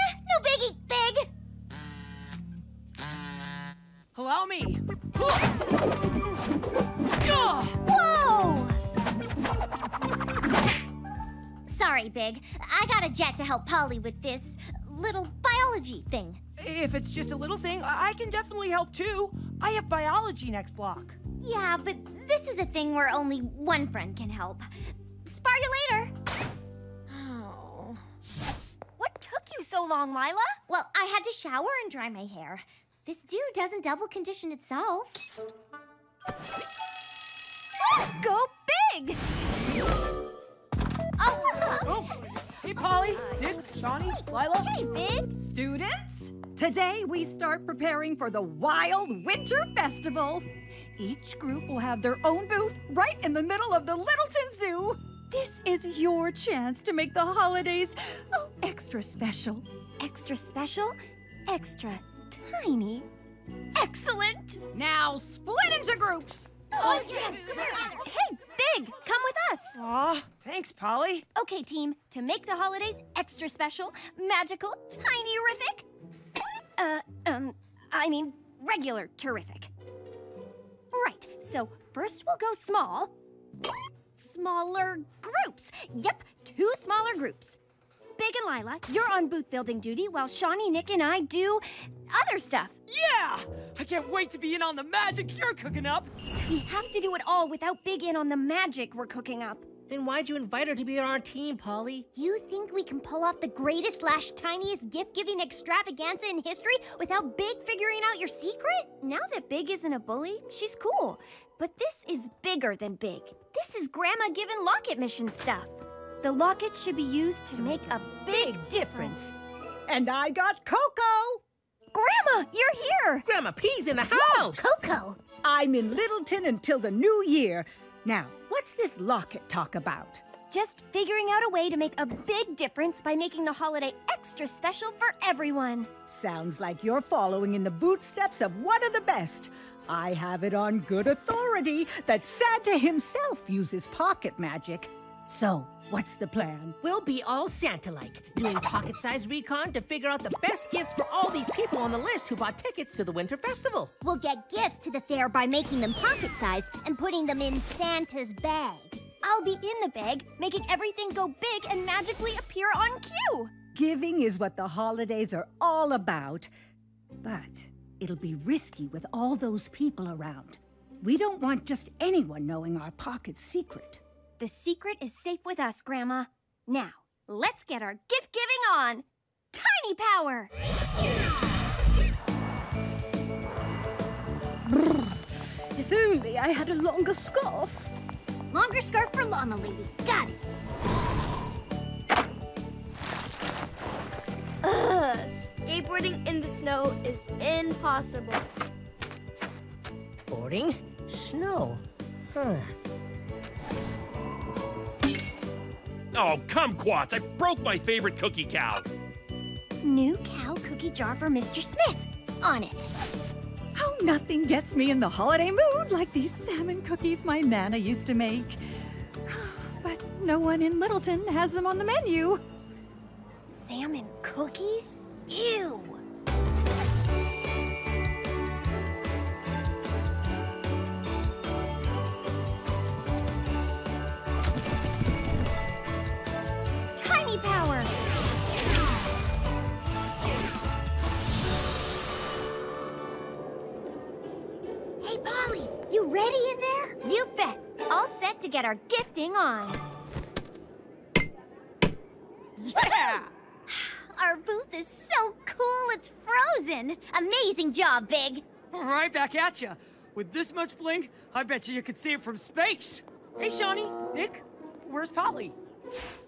Eh, no biggie, big. Allow me. Whoa! Sorry, Big. I got a jet to help Polly with this little biology thing. If it's just a little thing, I can definitely help too. I have biology next block. Yeah, but this is a thing where only one friend can help. Spar you later. Oh. What took you so long, Lila? Well, I had to shower and dry my hair. This dew doesn't double condition itself. Go big! Oh, oh hey, Polly, Nick, Shani, Lila. Hey, Big. Students, today we start preparing for the Wild Winter Festival. Each group will have their own booth right in the middle of the Littleton Zoo. This is your chance to make the holidays oh, extra special. Extra special, extra tiny. Excellent! Now split into groups. Oh, yes! Hey, Big, come with us! Aw, thanks, Polly. Okay, team, to make the holidays extra special, magical, tiny-rific, Uh, um, I mean, regular terrific. Right, so first we'll go small. Smaller groups. Yep, two smaller groups. Big and Lila, you're on booth building duty while Shani, Nick, and I do other stuff. Yeah! I can't wait to be in on the magic you're cooking up. We have to do it all without Big in on the magic we're cooking up. Then why'd you invite her to be on our team, Polly? You think we can pull off the greatest slash tiniest gift giving extravaganza in history without Big figuring out your secret? Now that Big isn't a bully, she's cool. But this is bigger than Big. This is Grandma giving locket mission stuff. The locket should be used to make a big difference. And I got Coco! Grandma, you're here! Grandma P's in the house! Coco! I'm in Littleton until the new year. Now, what's this locket talk about? Just figuring out a way to make a big difference by making the holiday extra special for everyone. Sounds like you're following in the bootsteps of one of the best. I have it on good authority that Santa himself uses pocket magic. So, what's the plan? We'll be all Santa like, doing pocket sized recon to figure out the best gifts for all these people on the list who bought tickets to the Winter Festival. We'll get gifts to the fair by making them pocket sized and putting them in Santa's bag. I'll be in the bag, making everything go big and magically appear on cue. Giving is what the holidays are all about. But it'll be risky with all those people around. We don't want just anyone knowing our pocket secret. The secret is safe with us, Grandma. Now, let's get our gift giving on. Tiny power! If only I had a longer scarf. Longer scarf for Llama Lady. Got it. Ugh, skateboarding in the snow is impossible. Boarding? Snow? Huh. Oh, kumquats! I broke my favorite cookie cow. New cow cookie jar for Mr. Smith. On it. Oh, nothing gets me in the holiday mood like these salmon cookies my Nana used to make. But no one in Littleton has them on the menu. Salmon cookies? Ew! To get our gifting on. Yeah! Our booth is so cool, it's frozen. Amazing job, Big. Right back at ya. With this much bling, I bet you you could see it from space. Hey, Shani, Nick, where's Polly?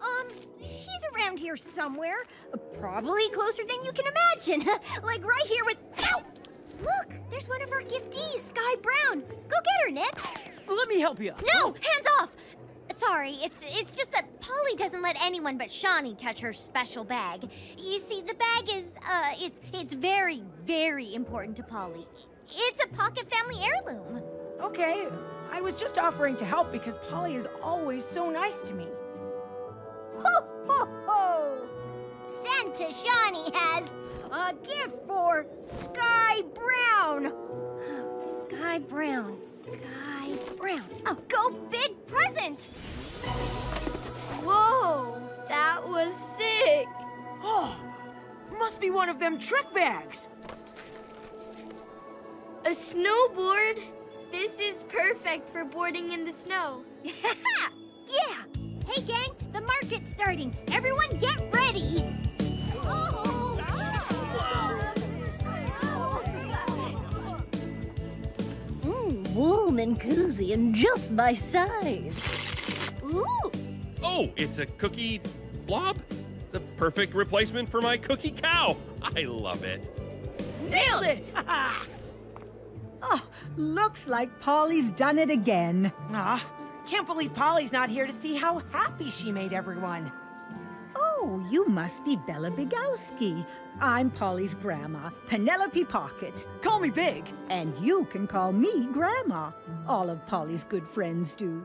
Um, she's around here somewhere. Probably closer than you can imagine. like right here with. Ow! Look, there's one of our giftees, Sky Brown. Go get her, Nick. Let me help you. No, hands off. Sorry, it's it's just that Polly doesn't let anyone but Shani touch her special bag. You see, the bag is uh it's it's very, very important to Polly. It's a pocket family heirloom. Okay, I was just offering to help because Polly is always so nice to me. Ho, ho, ho! Santa Shani has a gift for Sky Brown. Oh, Sky Brown, Sky Brown. Oh, go big present! Whoa, that was sick. Oh, must be one of them trick bags. A snowboard? This is perfect for boarding in the snow. yeah! Hey, gang, the market's starting. Everyone get ready! Mm, warm and cozy and just my size. Ooh! Oh, it's a cookie blob? The perfect replacement for my cookie cow. I love it. Nailed it! Oh, looks like Polly's done it again. Ah, can't believe Polly's not here to see how happy she made everyone. Oh, you must be Bella Bigowski. I'm Polly's grandma, Penelope Pocket. Call me Big. And you can call me Grandma. All of Polly's good friends do.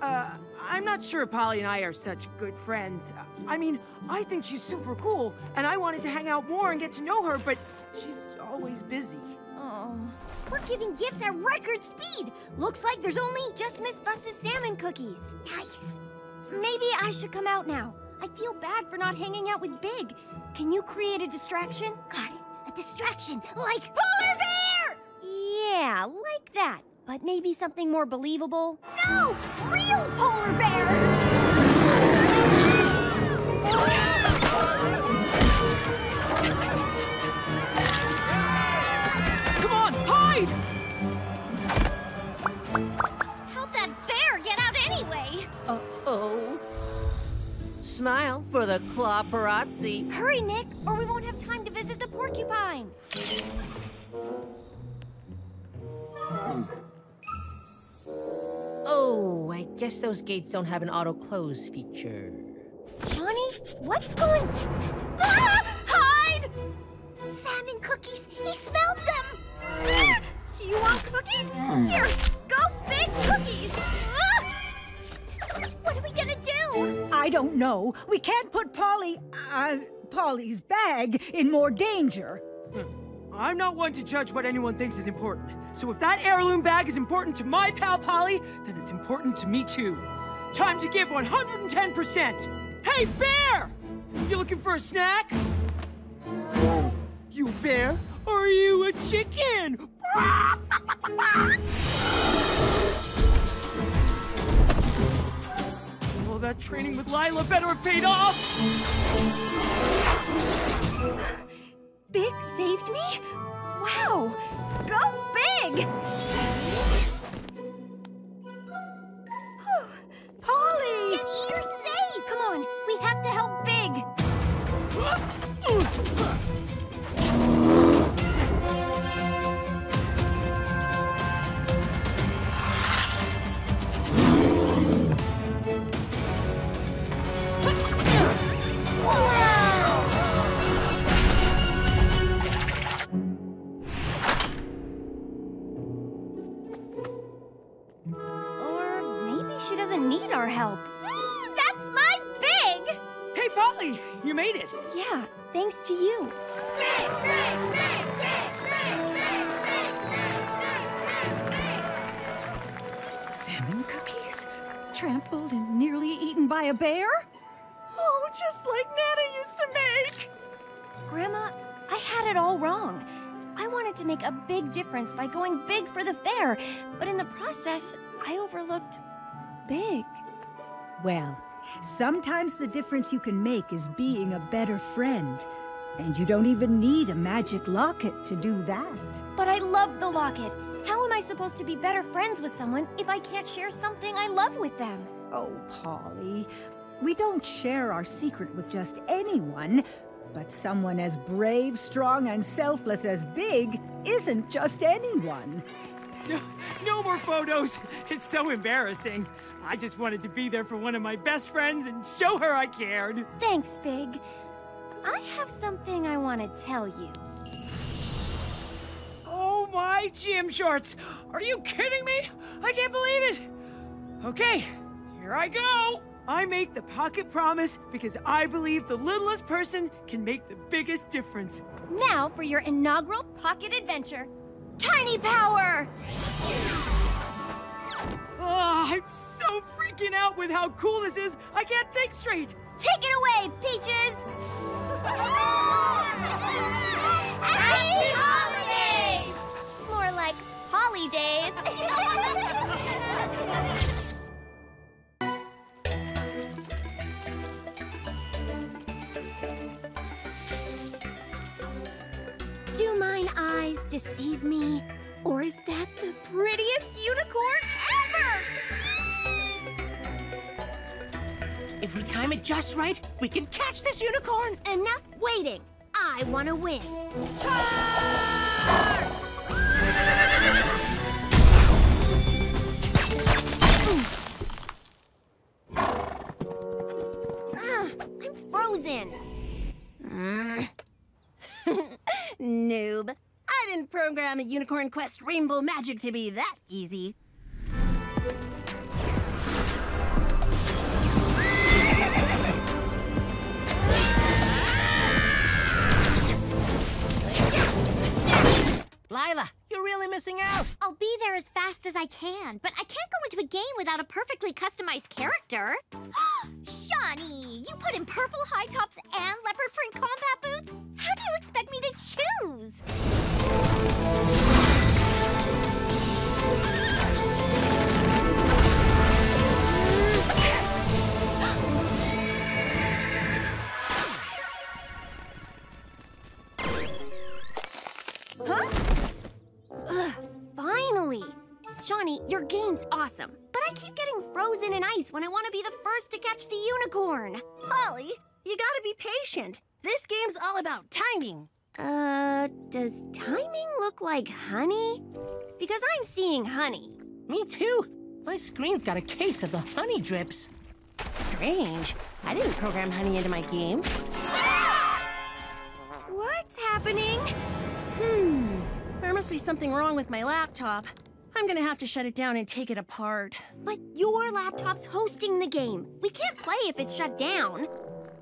Uh, I'm not sure Polly and I are such good friends. I mean, I think she's super cool, and I wanted to hang out more and get to know her, but she's always busy. Oh. We're giving gifts at record speed. Looks like there's only just Miss Fuss's salmon cookies. Nice. Maybe I should come out now. I feel bad for not hanging out with Big. Can you create a distraction? Got it. A distraction, like Polar Bear! Yeah, like that. But maybe something more believable. No! Real Polar Bear! Smile for the claw parazzi. Hurry, Nick, or we won't have time to visit the porcupine. Oh, I guess those gates don't have an auto-close feature. Shani, what's going... Ah! Hide! Salmon cookies! He smelled them! Ah! You want cookies? Here, go big cookies! Ah! What are we gonna do? I don't know. We can't put Polly, uh, Polly's bag in more danger. I'm not one to judge what anyone thinks is important. So if that heirloom bag is important to my pal Polly, then it's important to me too. Time to give 110%. Hey, bear! You looking for a snack? You a bear? Or are you a chicken? that training with Lila better have paid off. Big saved me? Wow! Go big! Whew. Polly! You're safe! Come on, we have to help Big! A bear? Oh, just like Nana used to make. Grandma, I had it all wrong. I wanted to make a big difference by going big for the fair, but in the process, I overlooked big. Well, sometimes the difference you can make is being a better friend. And you don't even need a magic locket to do that. But I love the locket. How am I supposed to be better friends with someone if I can't share something I love with them? Oh, Polly, we don't share our secret with just anyone, but someone as brave, strong, and selfless as Big isn't just anyone. No, no more photos. It's so embarrassing. I just wanted to be there for one of my best friends and show her I cared. Thanks, Big. I have something I want to tell you. Oh my gym shorts! Are you kidding me? I can't believe it! Okay, here I go! I make the pocket promise because I believe the littlest person can make the biggest difference. Now for your inaugural pocket adventure Tiny Power! Oh, I'm so freaking out with how cool this is, I can't think straight! Take it away, Peaches! Happy holidays! More like holidays. eyes deceive me? Or is that the prettiest unicorn ever? If we time it just right, we can catch this unicorn. Enough waiting. I want to win. Ah, I'm frozen. Noob. I didn't program a Unicorn Quest Rainbow Magic to be that easy. Lila, you're really missing out. I'll be there as fast as I can, but I can't go into a game without a perfectly customized character. Shani, you put in purple high tops and leopard print combat boots? How do you expect me to choose? Huh? Finally! Johnny, your game's awesome, but I keep getting frozen in ice when I want to be the first to catch the unicorn. Polly, you gotta be patient. This game's all about timing. Uh, does timing look like honey? Because I'm seeing honey. Me too. My screen's got a case of the honey drips. Strange. I didn't program honey into my game. What's happening? Hmm. There must be something wrong with my laptop. I'm gonna have to shut it down and take it apart. But your laptop's hosting the game. We can't play if it's shut down.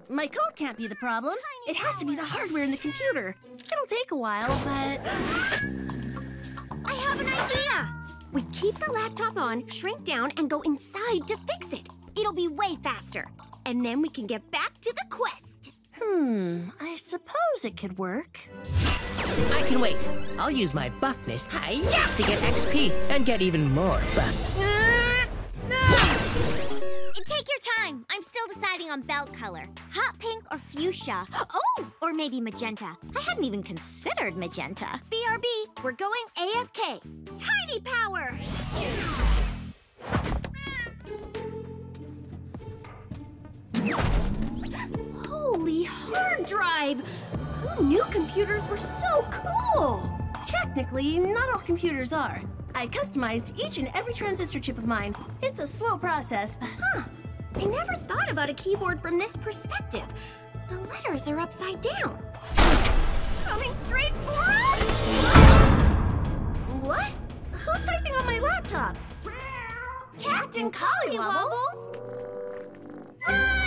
My code can't be the problem. It has to be the hardware in the computer. It'll take a while, but. I have an idea! We keep the laptop on, shrink down, and go inside to fix it. It'll be way faster. And then we can get back to the quest. Hmm, I suppose it could work. I can wait. I'll use my buffness hi-ya, to get XP and get even more buff. Time. I'm still deciding on belt color. Hot pink or fuchsia. Oh, or maybe magenta. I hadn't even considered magenta. BRB, we're going AFK. Tiny power! Holy hard drive! Who knew computers were so cool? Technically, not all computers are. I customized each and every transistor chip of mine. It's a slow process, but. Huh. I never thought about a keyboard from this perspective. The letters are upside down. Coming straight for us! What? Who's typing on my laptop? Captain Collywobbles! Phew. Ah!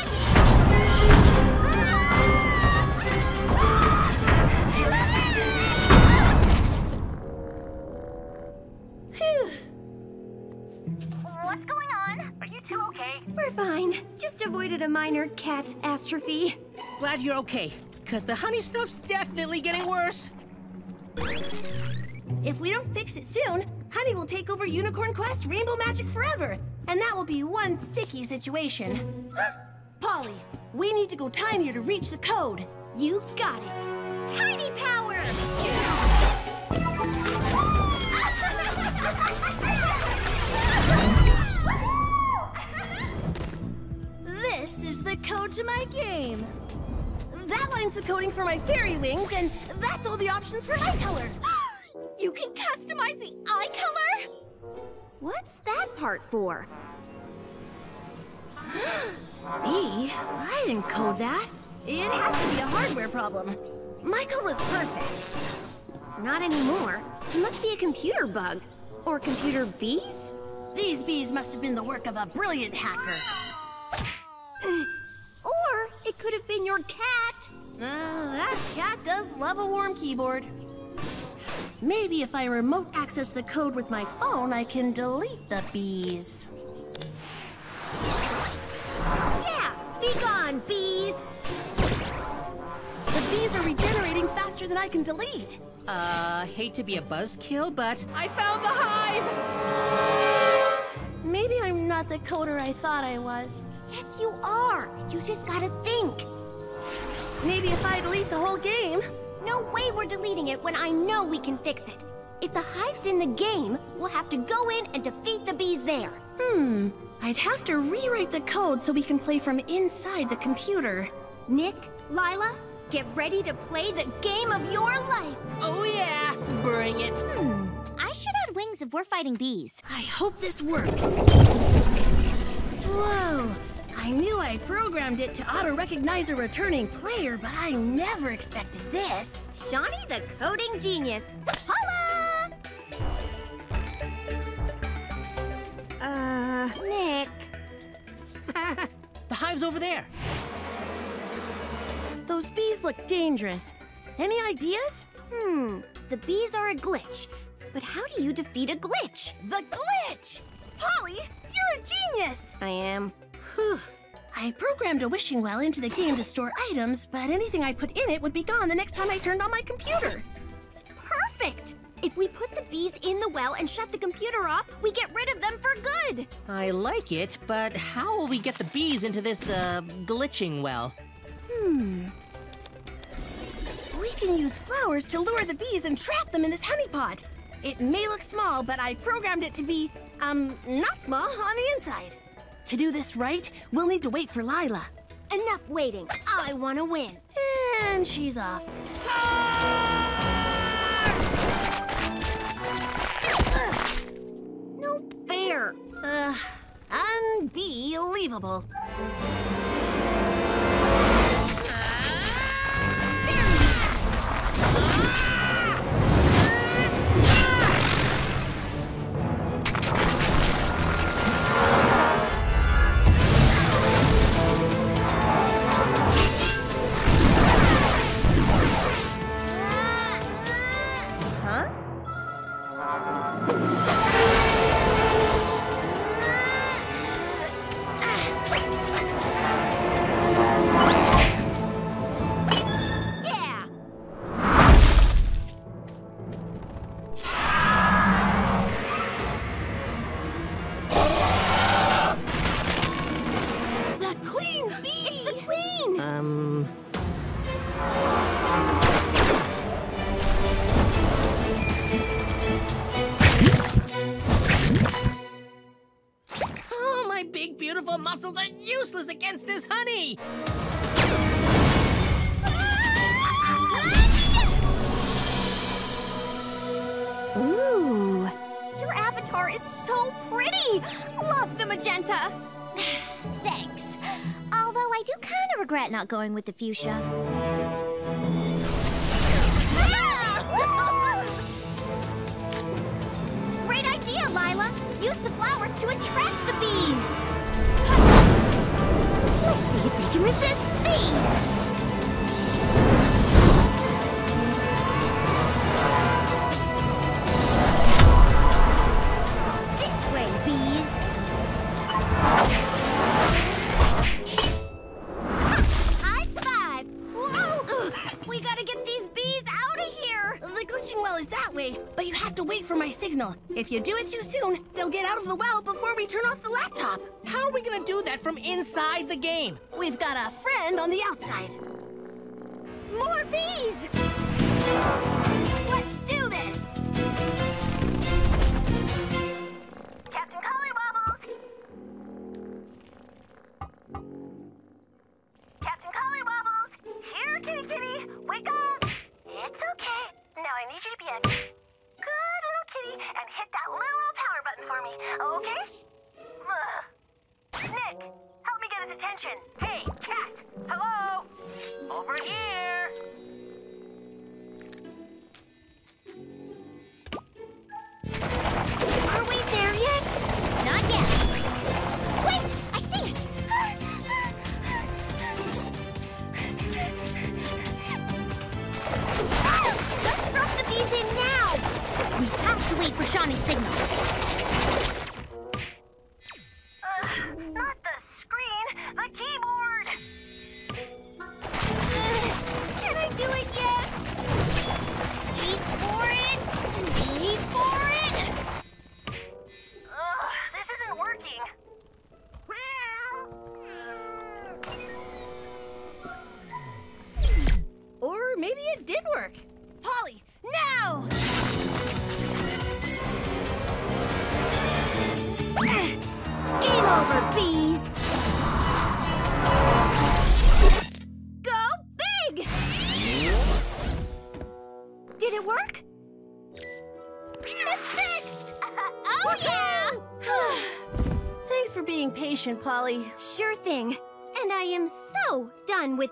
You two okay? We're fine. Just avoided a minor cat catastrophe. Glad you're okay, because the honey stuff's definitely getting worse. If we don't fix it soon, Honey will take over Unicorn Quest Rainbow Magic forever, and that will be one sticky situation. Polly, we need to go tinier to reach the code. You got it. Tiny power! This is the code to my game. That line's the coding for my fairy wings, and that's all the options for eye color. You can customize the eye color? What's that part for? Me? I didn't code that. It has to be a hardware problem. My code was perfect. Not anymore. It must be a computer bug. Or computer bees? These bees must have been the work of a brilliant hacker. Or it could have been your cat. Uh, that cat does love a warm keyboard. Maybe if I remote access the code with my phone, I can delete the bees. Yeah! Be gone, bees! The bees are regenerating faster than I can delete. Uh, hate to be a buzzkill, but I found the hive! Maybe I'm not the coder I thought I was. Yes, you are. You just gotta think. Maybe if I delete the whole game. No way we're deleting it when I know we can fix it. If the hive's in the game, we'll have to go in and defeat the bees there. Hmm. I'd have to rewrite the code so we can play from inside the computer. Nick, Lila, get ready to play the game of your life. Oh yeah, bring it. Hmm. I should add wings if we're fighting bees. I hope this works. Whoa. I knew I programmed it to auto-recognize a returning player, but I never expected this. Shani the coding genius. Holla! Uh, Nick. the hive's over there. Those bees look dangerous. Any ideas? Hmm, the bees are a glitch. But how do you defeat a glitch? The glitch! Polly, you're a genius! I am. Whew. I programmed a wishing well into the game to store items, but anything I put in it would be gone the next time I turned on my computer. It's perfect! If we put the bees in the well and shut the computer off, we get rid of them for good! I like it, but how will we get the bees into this, uh, glitching well? Hmm. We can use flowers to lure the bees and trap them in this honey pot. It may look small, but I programmed it to be, um, not small on the inside. To do this right, we'll need to wait for Lila. Enough waiting. I want to win. And she's off. No fair. Uh, unbelievable. Not going with the fuchsia. Great idea, Lila! Use the flowers to attract you do it too soon, they'll get out of the well before we turn off the laptop. How are we gonna do that from inside the game? We've got a friend on the outside. More bees! Let's do this! Captain Collywobbles! Captain Collywobbles! Here, kitty kitty! Wake up! It's okay. Now I need you to be a okay? Ugh. Nick, help me get his attention. Hey, cat! Hello? Over here! Are we there yet? Not yet. Wait, I see it. Ah, let's drop the bees in now! We have to wait for Shani's signal.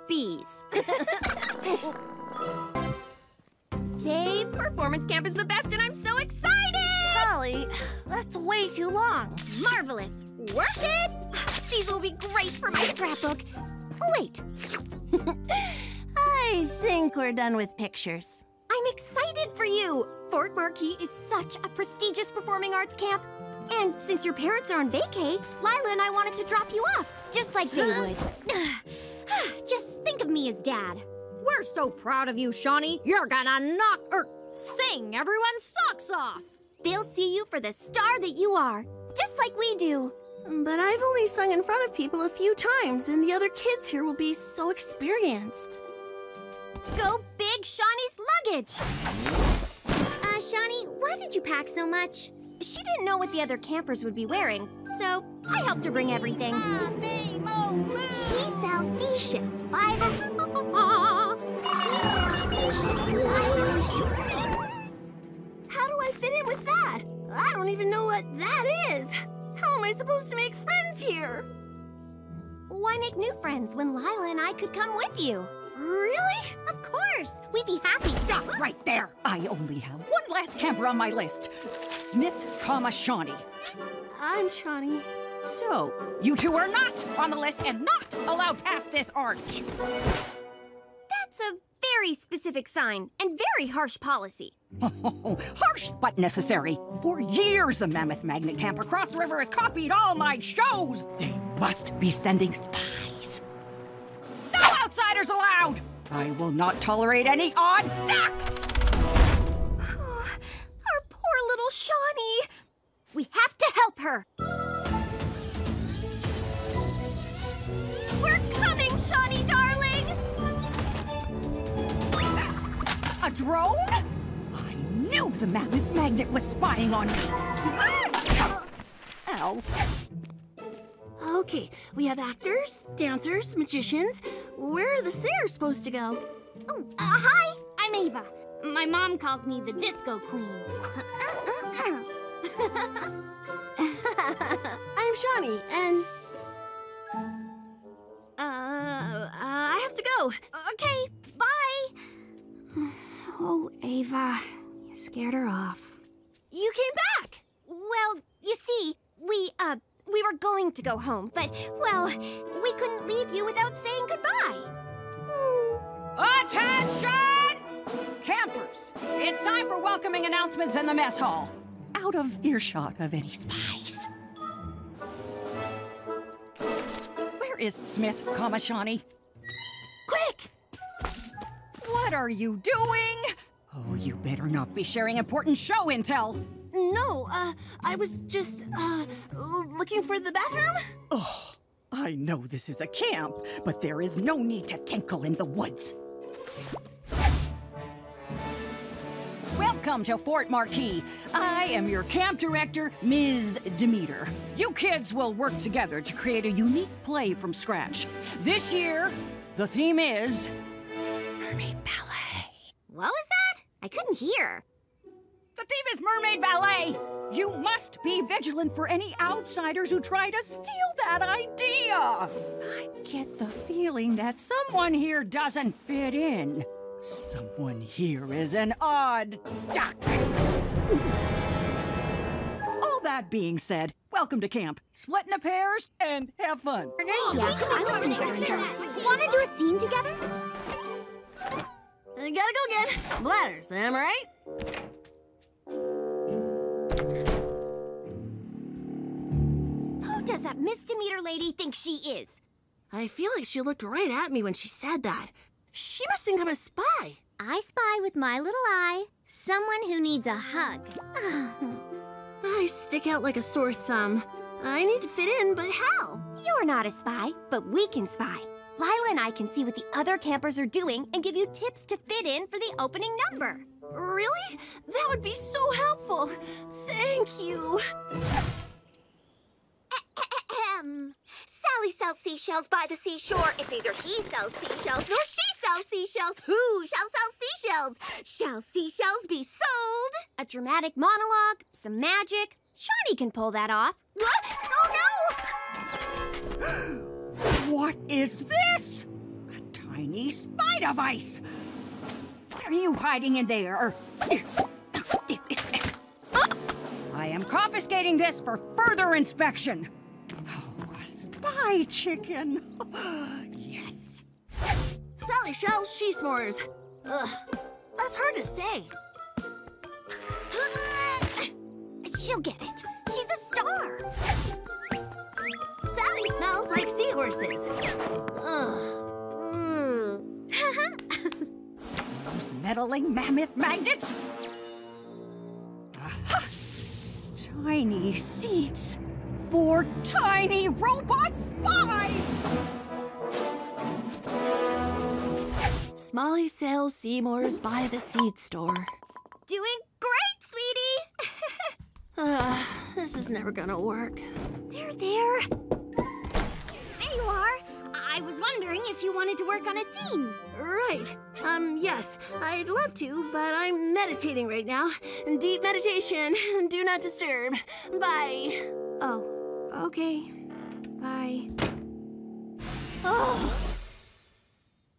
Bees. Save Performance Camp is the best, and I'm so excited! Polly, that's way too long. Marvelous. Work it! These will be great for my scrapbook. Oh, wait. I think we're done with pictures. I'm excited for you! Fort Marquis is such a prestigious performing arts camp. And since your parents are on vacay, Lila and I wanted to drop you off, just like they would. Just think of me as dad. We're so proud of you, Shani. You're gonna knock or sing everyone's socks off. They'll see you for the star that you are, just like we do. But I've only sung in front of people a few times, and the other kids here will be so experienced. Go big Shani's luggage! Uh, Shani, why did you pack so much? She didn't know what the other campers would be wearing, so I helped her bring everything. She sells seashells by the... How do I fit in with that? I don't even know what that is. How am I supposed to make friends here? Why make new friends when Lila and I could come with you? Really? Of course. We'd be happy. Stop right there. I only have one last camper on my list. Smith, comma, Shani. I'm Shani. So, you two are not on the list and not allowed past this arch. That's a very specific sign and very harsh policy. Harsh but necessary. For years, the Mammoth Magnet Camp across the river has copied all my shows. They must be sending spies. No outsiders allowed! I will not tolerate any odd ducks! Oh, our poor little Shani. We have to help her. A drone? I knew the Mammoth Magnet was spying on me. Ow. Okay, we have actors, dancers, magicians. Where are the singers supposed to go? Oh, uh, hi, I'm Ava. My mom calls me the disco queen. I'm Shani, and. Uh, I have to go. Okay, bye. Oh, Ava, you scared her off. You came back! Well, you see, we, uh, we were going to go home, but, well, we couldn't leave you without saying goodbye. Attention! Campers, it's time for welcoming announcements in the mess hall. Out of earshot of any spies. Where is Smith, comma, Shani? Quick! What are you doing? Oh, you better not be sharing important show intel. No, uh, I was just, uh, looking for the bathroom? Oh, I know this is a camp, but there is no need to tinkle in the woods. Welcome to Fort Marquis. I am your camp director, Ms. Demeter. You kids will work together to create a unique play from scratch. This year, the theme is Mermaid Ballet. What was that? I couldn't hear. The theme is Mermaid Ballet. You must be vigilant for any outsiders who try to steal that idea. I get the feeling that someone here doesn't fit in. Someone here is an odd duck. All that being said, welcome to camp. Split into pairs and have fun. Yeah, I want to get injured. Want to do a scene together? Gotta go get bladders, am I right? Who does that Miss Demeter lady think she is? I feel like she looked right at me when she said that. She must think I'm a spy. I spy with my little eye someone who needs a hug. I stick out like a sore thumb. I need to fit in, but how? You're not a spy, but we can spy. Lila and I can see what the other campers are doing and give you tips to fit in for the opening number. Really? That would be so helpful. Thank you. Sally sells seashells by the seashore. If neither he sells seashells nor she sells seashells, who shall sell seashells? Shall seashells be sold? A dramatic monologue, some magic. Shani can pull that off. What? Oh no! What is this? A tiny spy device. What are you hiding in there? I am confiscating this for further inspection. Oh, a spy chicken. yes. Sally shells she s'mores. Ugh. That's hard to say. She'll get it. She's a star. Sally smells like seahorses. Ugh. Hmm. Those meddling mammoth magnets? Aha! Tiny seats for tiny robot spies! Smalley sells Seymour's by the seed store. Doing great, sweetie. Ugh, this is never gonna work. There, there. You are. I was wondering if you wanted to work on a scene. Right. Um, yes, I'd love to, but I'm meditating right now. Deep meditation. Do not disturb. Bye. Oh, okay. Bye. Oh.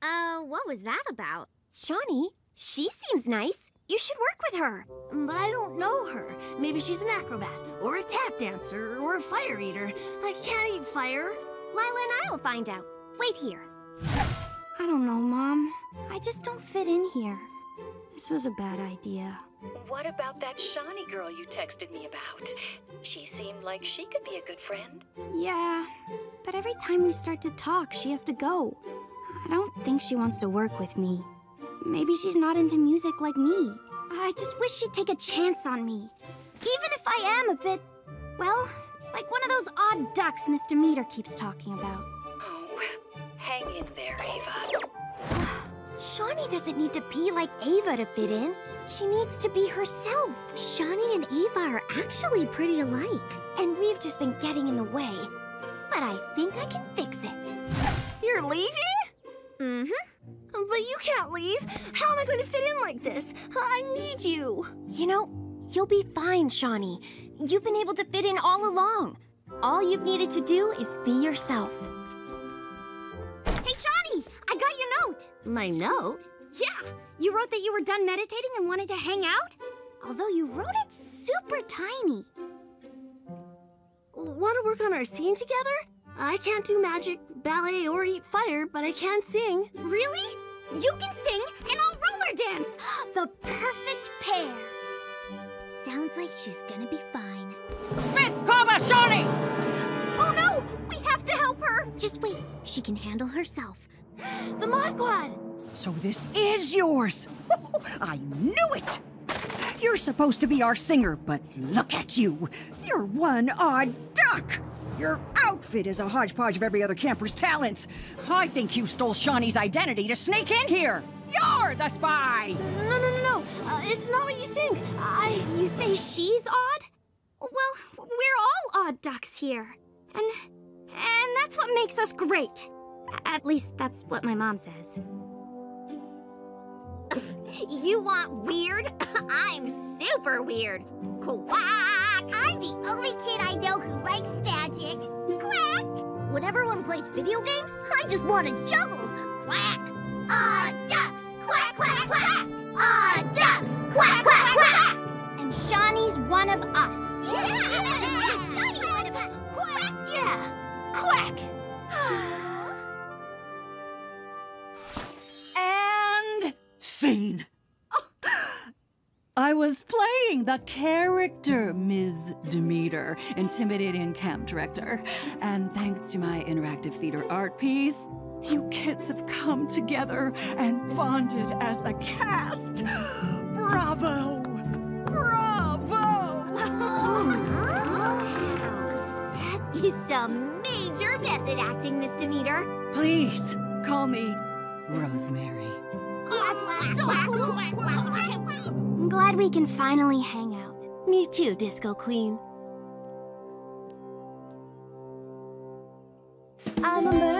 Uh, what was that about? Shani, she seems nice. You should work with her. But I don't know her. Maybe she's an acrobat, or a tap dancer, or a fire eater. I can't eat fire. Lila and I'll find out. Wait here. I don't know, Mom. I just don't fit in here. This was a bad idea. What about that Shani girl you texted me about? She seemed like she could be a good friend. Yeah, but every time we start to talk, she has to go. I don't think she wants to work with me. Maybe she's not into music like me. I just wish she'd take a chance on me. Even if I am a bit, well, like one of those odd ducks Miss Demeter keeps talking about. Oh, hang in there, Ava. Shani doesn't need to be like Ava to fit in. She needs to be herself. Shani and Ava are actually pretty alike. And we've just been getting in the way. But I think I can fix it. You're leaving? Mm-hmm. But you can't leave. How am I going to fit in like this? I need you. You know, you'll be fine, Shani. You've been able to fit in all along. All you've needed to do is be yourself. Hey, Shani! I got your note! My note? Yeah! You wrote that you were done meditating and wanted to hang out? Although you wrote it super tiny. Want to work on our scene together? I can't do magic, ballet, or eat fire, but I can sing. Really? You can sing and I'll roller dance! The perfect pair! Sounds like she's gonna be fine. Smith, comma, Shani! Oh no! We have to help her! Just wait. She can handle herself. The Mod Quad! So this is yours! I knew it! You're supposed to be our singer, but look at you! You're one odd duck! Your outfit is a hodgepodge of every other camper's talents. I think you stole Shani's identity to sneak in here. You're the spy! No, no, no, no. Uh, it's not what you think. I. You say she's odd? Well, we're all odd ducks here. And. and that's what makes us great. At least that's what my mom says. You want weird? I'm super weird. Quack! I'm the only kid I know who likes magic. Quack! When everyone plays video games, I just want to juggle. Quack! Odd ducks! Quack, quack, quack! Odd ducks! Quack, quack, quack! And Shani's one of us. Yeah! Shani's one of us! Quack! Yeah! Quack! And scene. Oh, I was playing the character Ms. Demeter, intimidating camp director. And thanks to my interactive theater art piece, you kids have come together and bonded as a cast. Bravo! Bravo! Wow, That is some major method acting, Miss Demeter. Please call me Rosemary. so cool! I'm glad we can finally hang out. Me too, Disco Queen. Uh, I'm a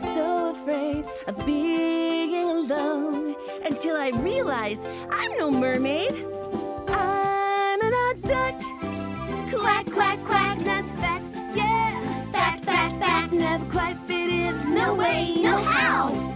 who's so afraid of being alone until I realize I'm no mermaid. I'm an odd duck. Quack, quack, quack, that's fact, yeah. Fact, fact, fact, never quite fit in. No way, no how.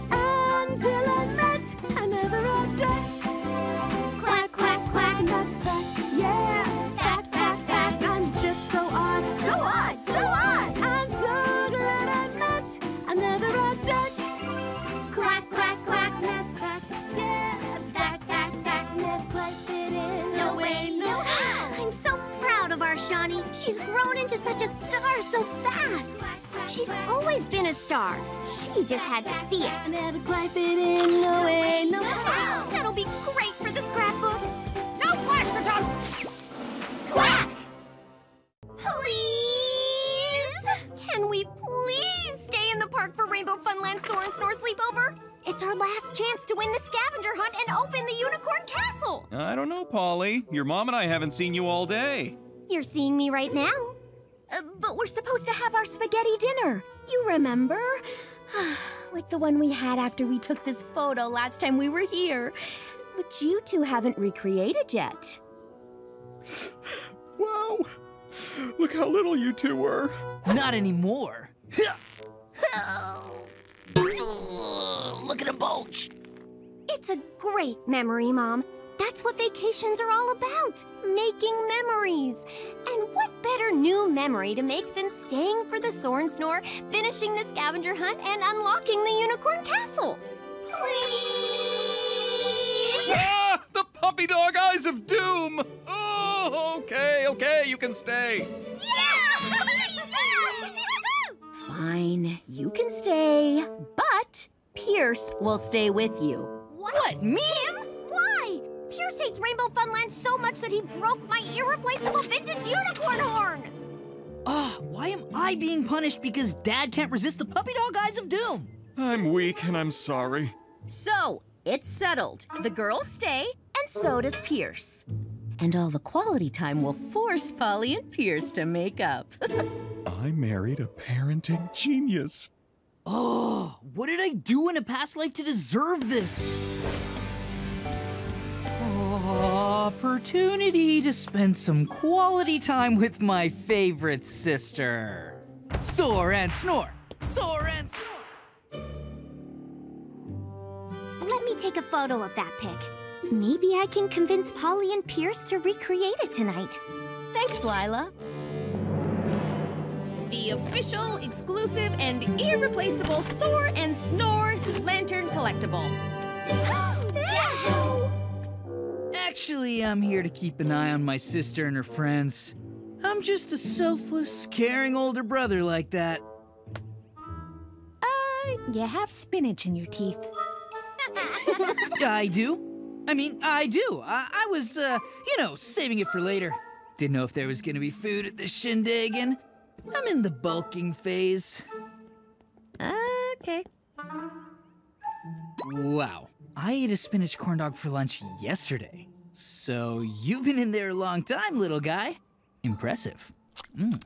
Grown into such a star so fast. She's always been a star. She just had to see it. Never quite fit in. No way, no how. That'll be great for the scrapbook. No flash baton! Quack! Please? Can we please stay in the park for Rainbow Funland Soar and Snore Sleepover? It's our last chance to win the scavenger hunt and open the Unicorn Castle. I don't know, Polly. Your mom and I haven't seen you all day. You're seeing me right now. Uh, but we're supposed to have our spaghetti dinner. You remember? like the one we had after we took this photo last time we were here. But you two haven't recreated yet. Wow. Look how little you two were. Not anymore. Look at him bulge. It's a great memory, Mom. That's what vacations are all about making memories. And what better new memory to make than staying for the Soar and Snore, finishing the scavenger hunt, and unlocking the Unicorn Castle? Please! Ah! The puppy dog eyes of doom! Oh, okay, okay, you can stay. Yeah! Fine, you can stay, but Pierce will stay with you. What? Me? Him? Why? Pierce hates Rainbow Funland so much that he broke my irreplaceable vintage unicorn horn! Ah, why am I being punished because Dad can't resist the puppy dog eyes of doom? I'm weak and I'm sorry. So, it's settled. The girls stay, and so does Pierce. And all the quality time will force Polly and Pierce to make up. I married a parenting genius. Oh, what did I do in a past life to deserve this? Opportunity to spend some quality time with my favorite sister. Soar and snore. Soar and snore. Let me take a photo of that pic. Maybe I can convince Polly and Pierce to recreate it tonight. Thanks, Lila. The official, exclusive, and irreplaceable Soar and Snore Lantern Collectible. Actually, I'm here to keep an eye on my sister and her friends. I'm just a selfless, caring older brother like that. Uh, you have spinach in your teeth. I do. I mean, I do. I, I was, uh, you know, saving it for later. Didn't know if there was gonna be food at the shindig, and I'm in the bulking phase. Okay. Wow. I ate a spinach corn dog for lunch yesterday. So you've been in there a long time, little guy. Impressive. Mm.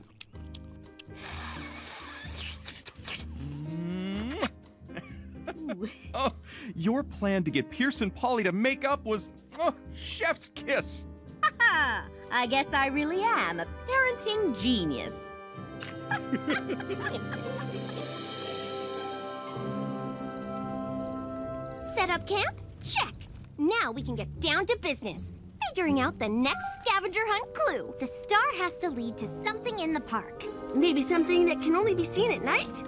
Oh, your plan to get Pierce and Polly to make up was oh, chef's kiss. I guess I really am a parenting genius. Set up camp? Check. Now we can get down to business. Figuring out the next scavenger hunt clue. The star has to lead to something in the park. Maybe something that can only be seen at night?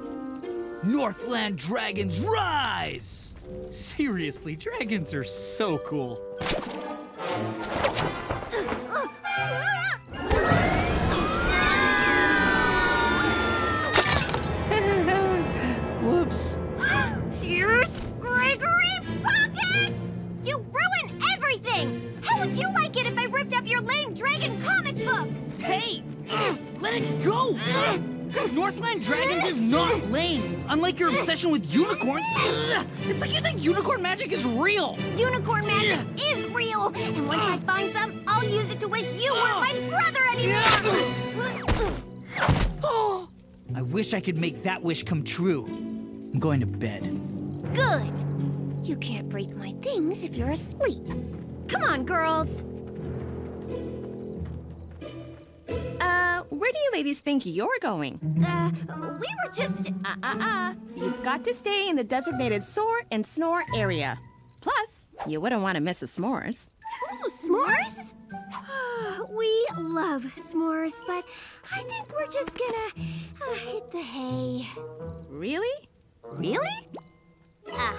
Northland Dragons rise! Seriously, dragons are so cool. Your lame dragon comic book? Hey! Let it go! Northland Dragons is not lame. Unlike your obsession with unicorns, it's like you think unicorn magic is real. Unicorn magic is real, and once I find some, I'll use it to wish you weren't my brother anymore! I wish I could make that wish come true. I'm going to bed. Good! You can't break my things if you're asleep. Come on, girls! Uh, where do you ladies think you're going? Uh, we were just. Uh uh uh. You've got to stay in the designated soar and snore area. Plus, you wouldn't want to miss the s'mores. Ooh, s'mores? we love s'mores, but I think we're just gonna uh, hit the hay. Really? Really? Ah.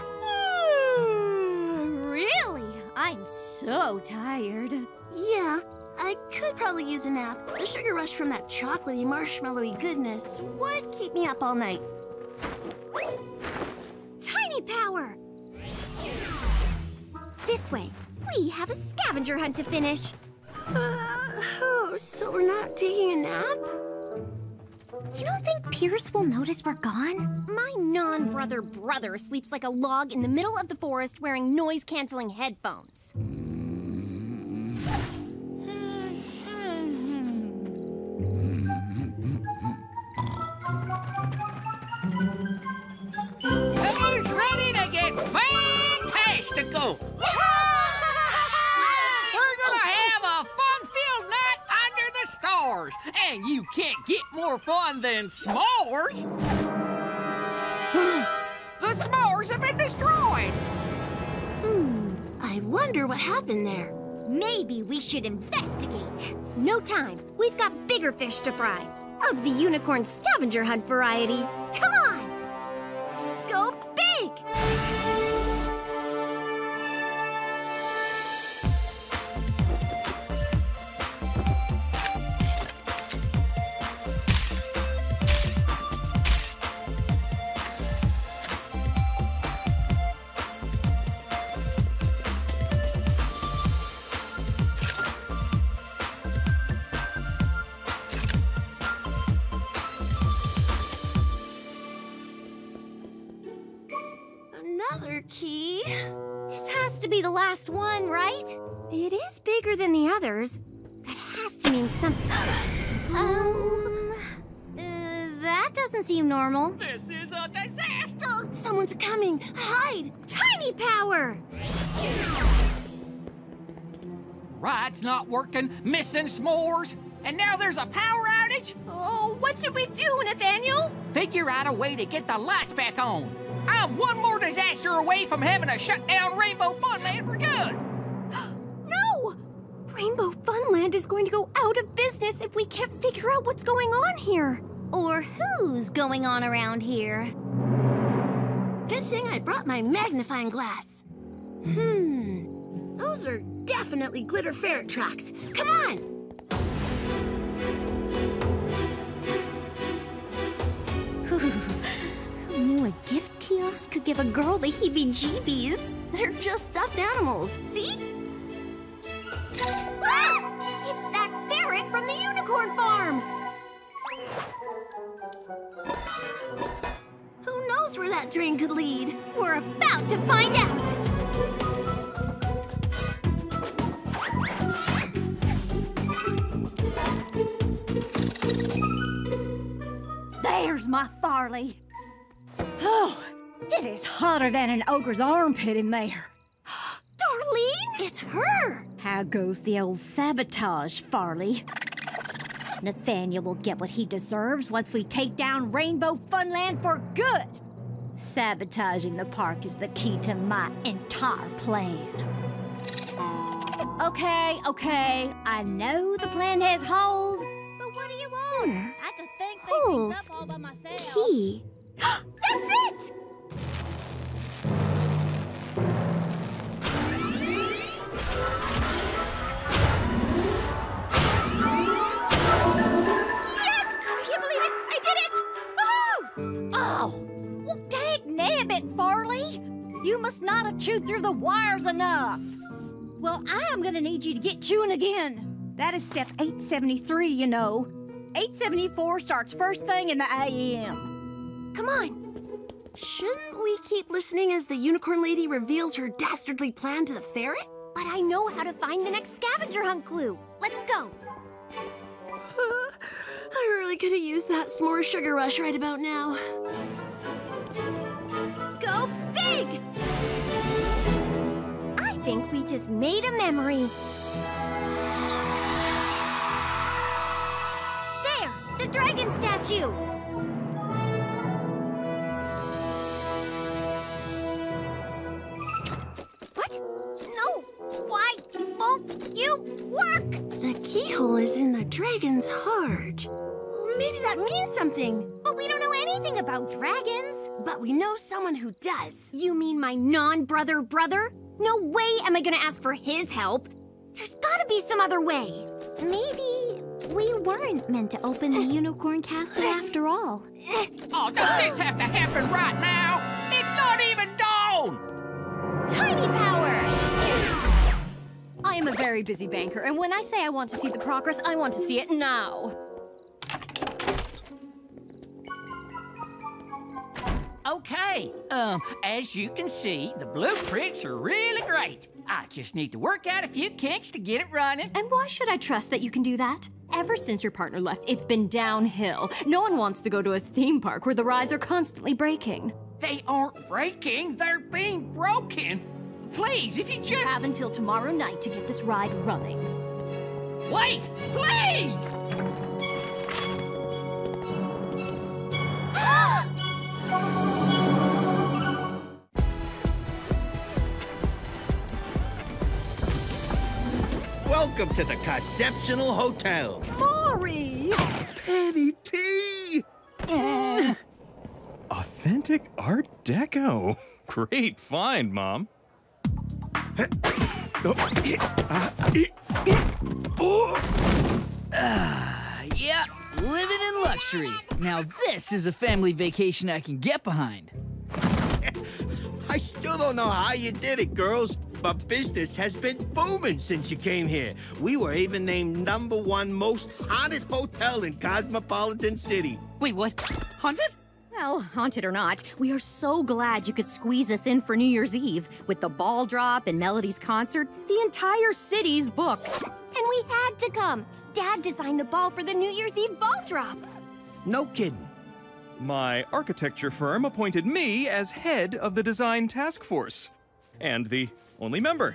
really? I'm so tired. Yeah, I could probably use a nap. The sugar rush from that chocolatey, marshmallowy goodness would keep me up all night. Tiny power! This way. We have a scavenger hunt to finish. Uh, oh, so we're not taking a nap? You don't think Pierce will notice we're gone? My non brother brother sleeps like a log in the middle of the forest wearing noise canceling headphones. Who's ready to get fantastical? We're gonna have a fun-filled night under the stars, and you can't get more fun than s'mores. the s'mores have been destroyed. Hmm, I wonder what happened there. Maybe we should investigate. No time. We've got bigger fish to fry. Of the unicorn scavenger hunt variety. Come on! Go big! Be the last one, right? It is bigger than the others. That has to mean something. um. Uh, that doesn't seem normal. This is a disaster. Someone's coming. Hide! Tiny power! Ride's not working, missing s'mores, and now there's a power outage? Oh, what should we do, Nathaniel? Figure out a way to get the lights back on. I'm one more disaster away from having to shut down Rainbow Funland for good. No! Rainbow Funland is going to go out of business if we can't figure out what's going on here. Or who's going on around here? Good thing I brought my magnifying glass. Hmm. Those are definitely glitter ferret tracks. Come on! Who knew a gift kiosk could give a girl the heebie-jeebies? They're just stuffed animals. See? Ah! It's that ferret from the unicorn farm! Who knows where that drain could lead? We're about to find out! There's my Farley. Oh, it is hotter than an ogre's armpit in there. Darlene? It's her! How goes the old sabotage, Farley? Nathaniel will get what he deserves once we take down Rainbow Funland for good. Sabotaging the park is the key to my entire plan. Okay, okay, I know the plan has holes, but what do you want? I have to think Holes. up all by myself. Key. That's it! Chewed through the wires enough. Well, I am gonna need you to get chewing again. That is step 873, you know. 874 starts first thing in the AM. Come on. Shouldn't we keep listening as the unicorn lady reveals her dastardly plan to the ferret? But I know how to find the next scavenger hunt clue. Let's go. I really could have used that s'more sugar rush right about now. Go big! I think we just made a memory. There! The dragon statue! What? No! Why won't you work? The keyhole is in the dragon's heart. Well, maybe that means something. But we don't know anything about dragons. But we know someone who does. You mean my non brother brother? No way am I gonna ask for his help. There's gotta be some other way. Maybe we weren't meant to open the eh. Unicorn Castle eh. after all. Oh, does this have to happen right now? I am a very busy banker, and when I say I want to see the progress, I want to see it now. Okay, um, as you can see, the blueprints are really great. I just need to work out a few kinks to get it running. And why should I trust that you can do that? Ever since your partner left, it's been downhill. No one wants to go to a theme park where the rides are constantly breaking. They aren't breaking, they're being broken. Please, if you just. You have until tomorrow night to get this ride running. Wait, please! Welcome to the Conceptional Hotel. Maury! Penny P! Mm. Authentic Art Deco. Great find, Mom. Ah, yeah, living in luxury. Now this is a family vacation I can get behind. I still don't know how you did it, girls, but business has been booming since you came here. We were even named number one most haunted hotel in Cosmopolitan City. Wait, what? Haunted? Well, haunted or not, we are so glad you could squeeze us in for New Year's Eve. With the ball drop and Melody's concert, the entire city's booked. And we had to come. Dad designed the ball for the New Year's Eve ball drop. No kidding. My architecture firm appointed me as head of the design task force and the only member.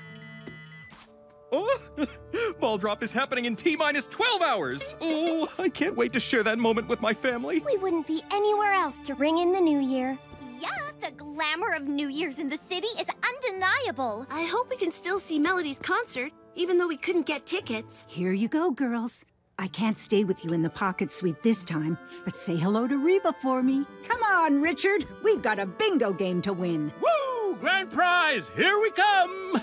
Oh, ball drop is happening in T minus 12 hours. Oh, I can't wait to share that moment with my family. We wouldn't be anywhere else to ring in the new year. Yeah, the glamour of New Year's in the city is undeniable. I hope we can still see Melody's concert, even though we couldn't get tickets. Here you go, girls. I can't stay with you in the pocket suite this time, but say hello to Reba for me. Come on, Richard. We've got a bingo game to win. Woo! Grand prize! Here we come!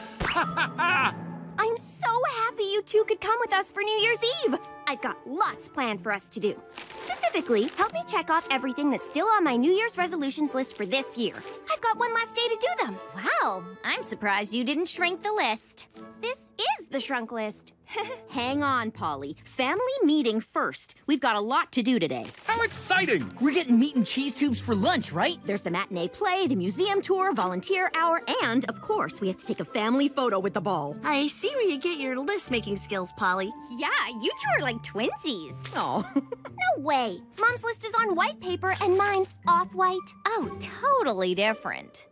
I'm so happy you two could come with us for New Year's Eve. I've got lots planned for us to do. Specifically, help me check off everything that's still on my New Year's resolutions list for this year. I've got one last day to do them. Wow, I'm surprised you didn't shrink the list. This is the shrunk list. Hang on, Polly. Family meeting first. We've got a lot to do today. How exciting! We're getting meat and cheese tubes for lunch, right? There's the matinee play, the museum tour, volunteer hour, and, of course, we have to take a family photo with the ball. I see where you get your list making skills, Polly. Yeah, you two are like twinsies. Oh. no way. Mom's list is on white paper and mine's off white. Oh, totally different.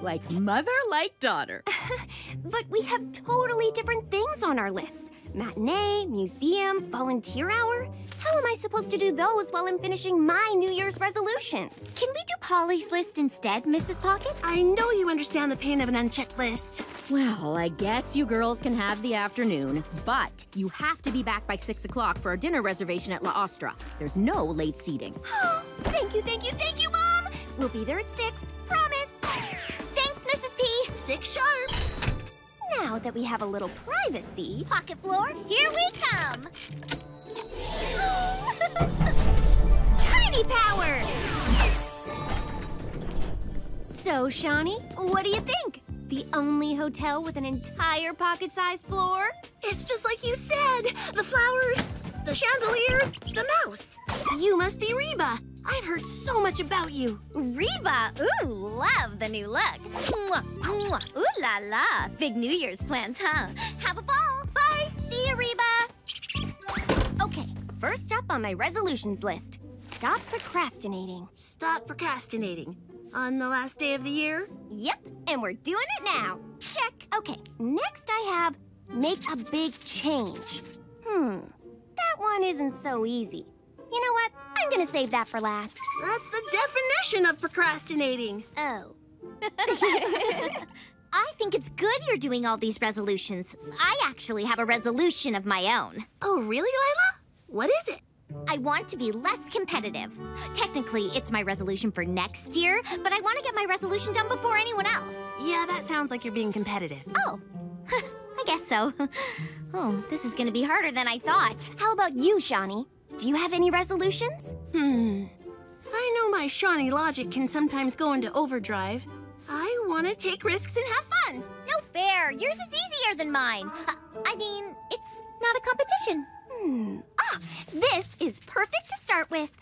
Like mother, like daughter. but we have totally different things on our lists matinee, museum, volunteer hour. How am I supposed to do those while I'm finishing my New Year's resolutions? Can we do Polly's list instead, Mrs. Pocket? I know you understand the pain of an unchecked list. Well, I guess you girls can have the afternoon, but you have to be back by 6 o'clock for our dinner reservation at La Ostra. There's no late seating. Oh, thank you, thank you, thank you, Mom! We'll be there at 6, promise! Thanks, Mrs. P! Six sharp! Now that we have a little privacy... Pocket floor, here we come! Tiny power! So, Shani, what do you think? The only hotel with an entire pocket-sized floor? It's just like you said. The flowers, the chandelier, the mouse. You must be Reba. I've heard so much about you. Reba, ooh, love the new look. Mwah, mwah, ooh la la. Big New Year's plans, huh? Have a ball. Bye. See you, Reba. Okay, first up on my resolutions list. Stop procrastinating. Stop procrastinating. On the last day of the year? Yep, and we're doing it now. Check. Okay, next I have make a big change. Hmm, that one isn't so easy. You know what? I'm gonna save that for last. That's the definition of procrastinating. Oh. I think it's good you're doing all these resolutions. I actually have a resolution of my own. Oh, really, Lila? What is it? I want to be less competitive. Technically, it's my resolution for next year, but I want to get my resolution done before anyone else. Yeah, that sounds like you're being competitive. Oh. I guess so. Oh, this is gonna be harder than I thought. How about you, Shani? Do you have any resolutions? Hmm. I know my Shani logic can sometimes go into overdrive. I want to take risks and have fun. No fair. Yours is easier than mine. Uh, I mean, it's not a competition. Hmm. Ah, this is perfect to start with.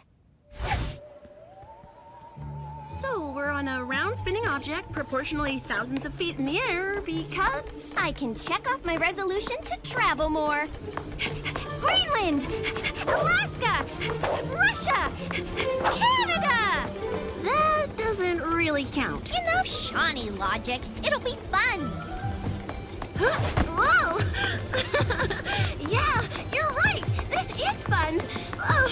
So we're on a round spinning object proportionally thousands of feet in the air because I can check off my resolution to travel more. Greenland, Alaska, Russia, Canada. that doesn't really count. Enough Shani logic. It'll be fun. Whoa! yeah, you're right. This is fun. Oh.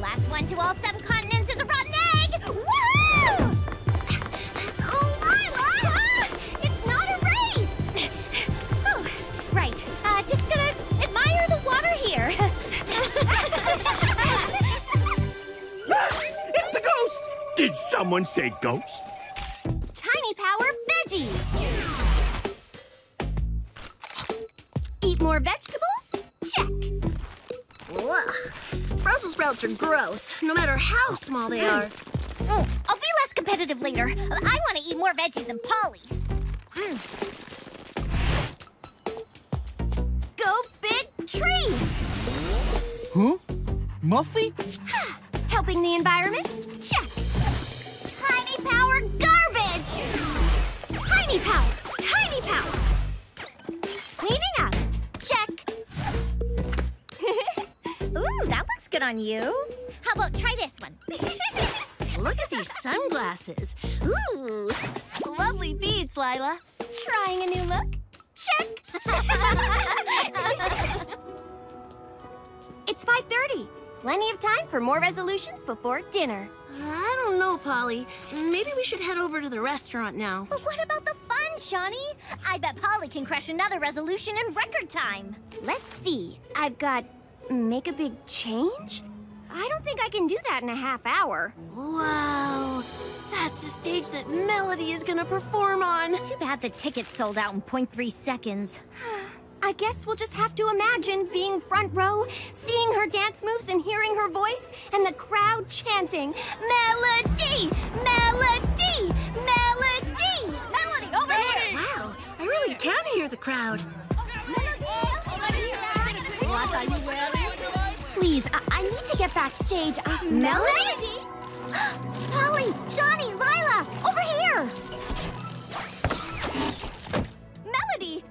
Last one to all seven continents is a rotten egg. Woohoo! Did someone say ghost? Tiny Power Veggies. Eat more vegetables? Check. Ugh. Brussels sprouts are gross, no matter how small they are. Mm, I'll be less competitive later. I want to eat more veggies than Polly. Go big tree. Huh? Muffy? Helping the environment? Check. Tiny Power Garbage. Tiny Power. Tiny Power. Cleaning up. Check. Ooh, that looks good on you. How about try this one? Look at these sunglasses. Ooh, lovely beads, Lila. Trying a new look? Check. it's 5:30. Plenty of time for more resolutions before dinner. I don't know, Polly. Maybe we should head over to the restaurant now. But what about the fun, Shani? I bet Polly can crush another resolution in record time. Let's see. I've got make a big change? I don't think I can do that in a half hour. Wow, that's the stage that Melody is gonna perform on. Too bad the tickets sold out in 0.3 seconds. I guess we'll just have to imagine being front row, seeing her dance moves and hearing her voice, and the crowd chanting, Melody! Melody! Melody! Melody, over here! Wow, I really can hear the crowd. Please, I, I need to get backstage. Uh, Melody? Polly, Shani, Lila, over here! Melody!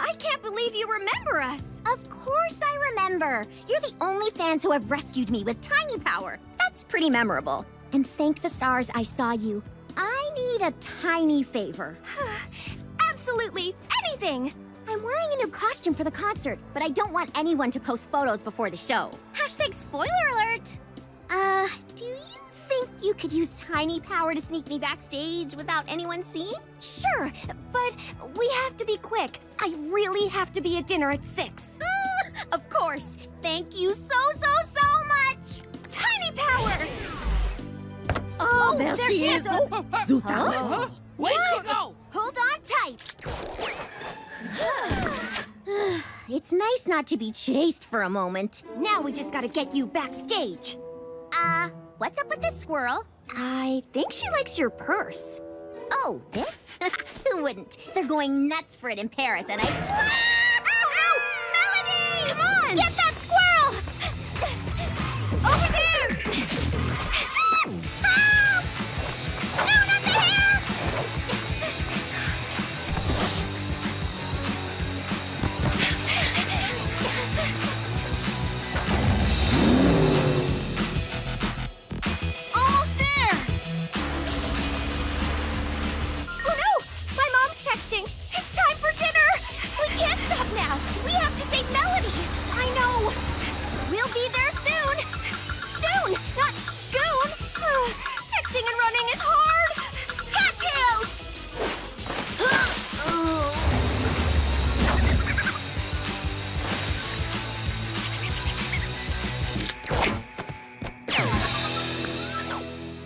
I can't believe you remember us. Of course I remember. You're the only fans who have rescued me with tiny power. That's pretty memorable. And thank the stars I saw you. I need a tiny favor. Absolutely anything. I'm wearing a new costume for the concert, but I don't want anyone to post photos before the show. Hashtag spoiler alert! Uh, do you think you could use tiny power to sneak me backstage without anyone seeing? Sure, but we have to be quick. I really have to be at dinner at six. Mm, of course. Thank you so, so, so much! Tiny power! Oh, there, she is. Oh, Zuta. Huh? Where'd she go? Hold on tight. it's nice not to be chased for a moment. Now we just gotta get you backstage. Uh, what's up with this squirrel? I think she likes your purse. Oh, this? Who wouldn't? They're going nuts for it in Paris, and I. Oh no! Melody! Come on! Get Soon, not soon. Texting and running is hard. Cocktails!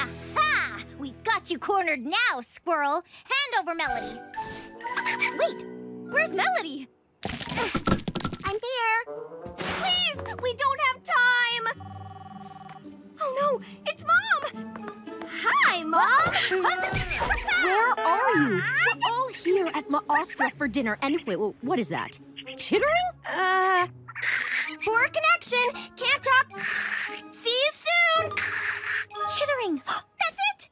Aha! We've got you cornered now, squirrel. Hand over Melody. Wait, where's Melody? I'm here. Please, we don't have time. Oh no, it's Mom. Hi, Mom. Where are you? We're all here at La Ostra for dinner. And wait, wait, what is that? Chittering? Uh, poor connection. Can't talk. See you soon. Chittering. That's it.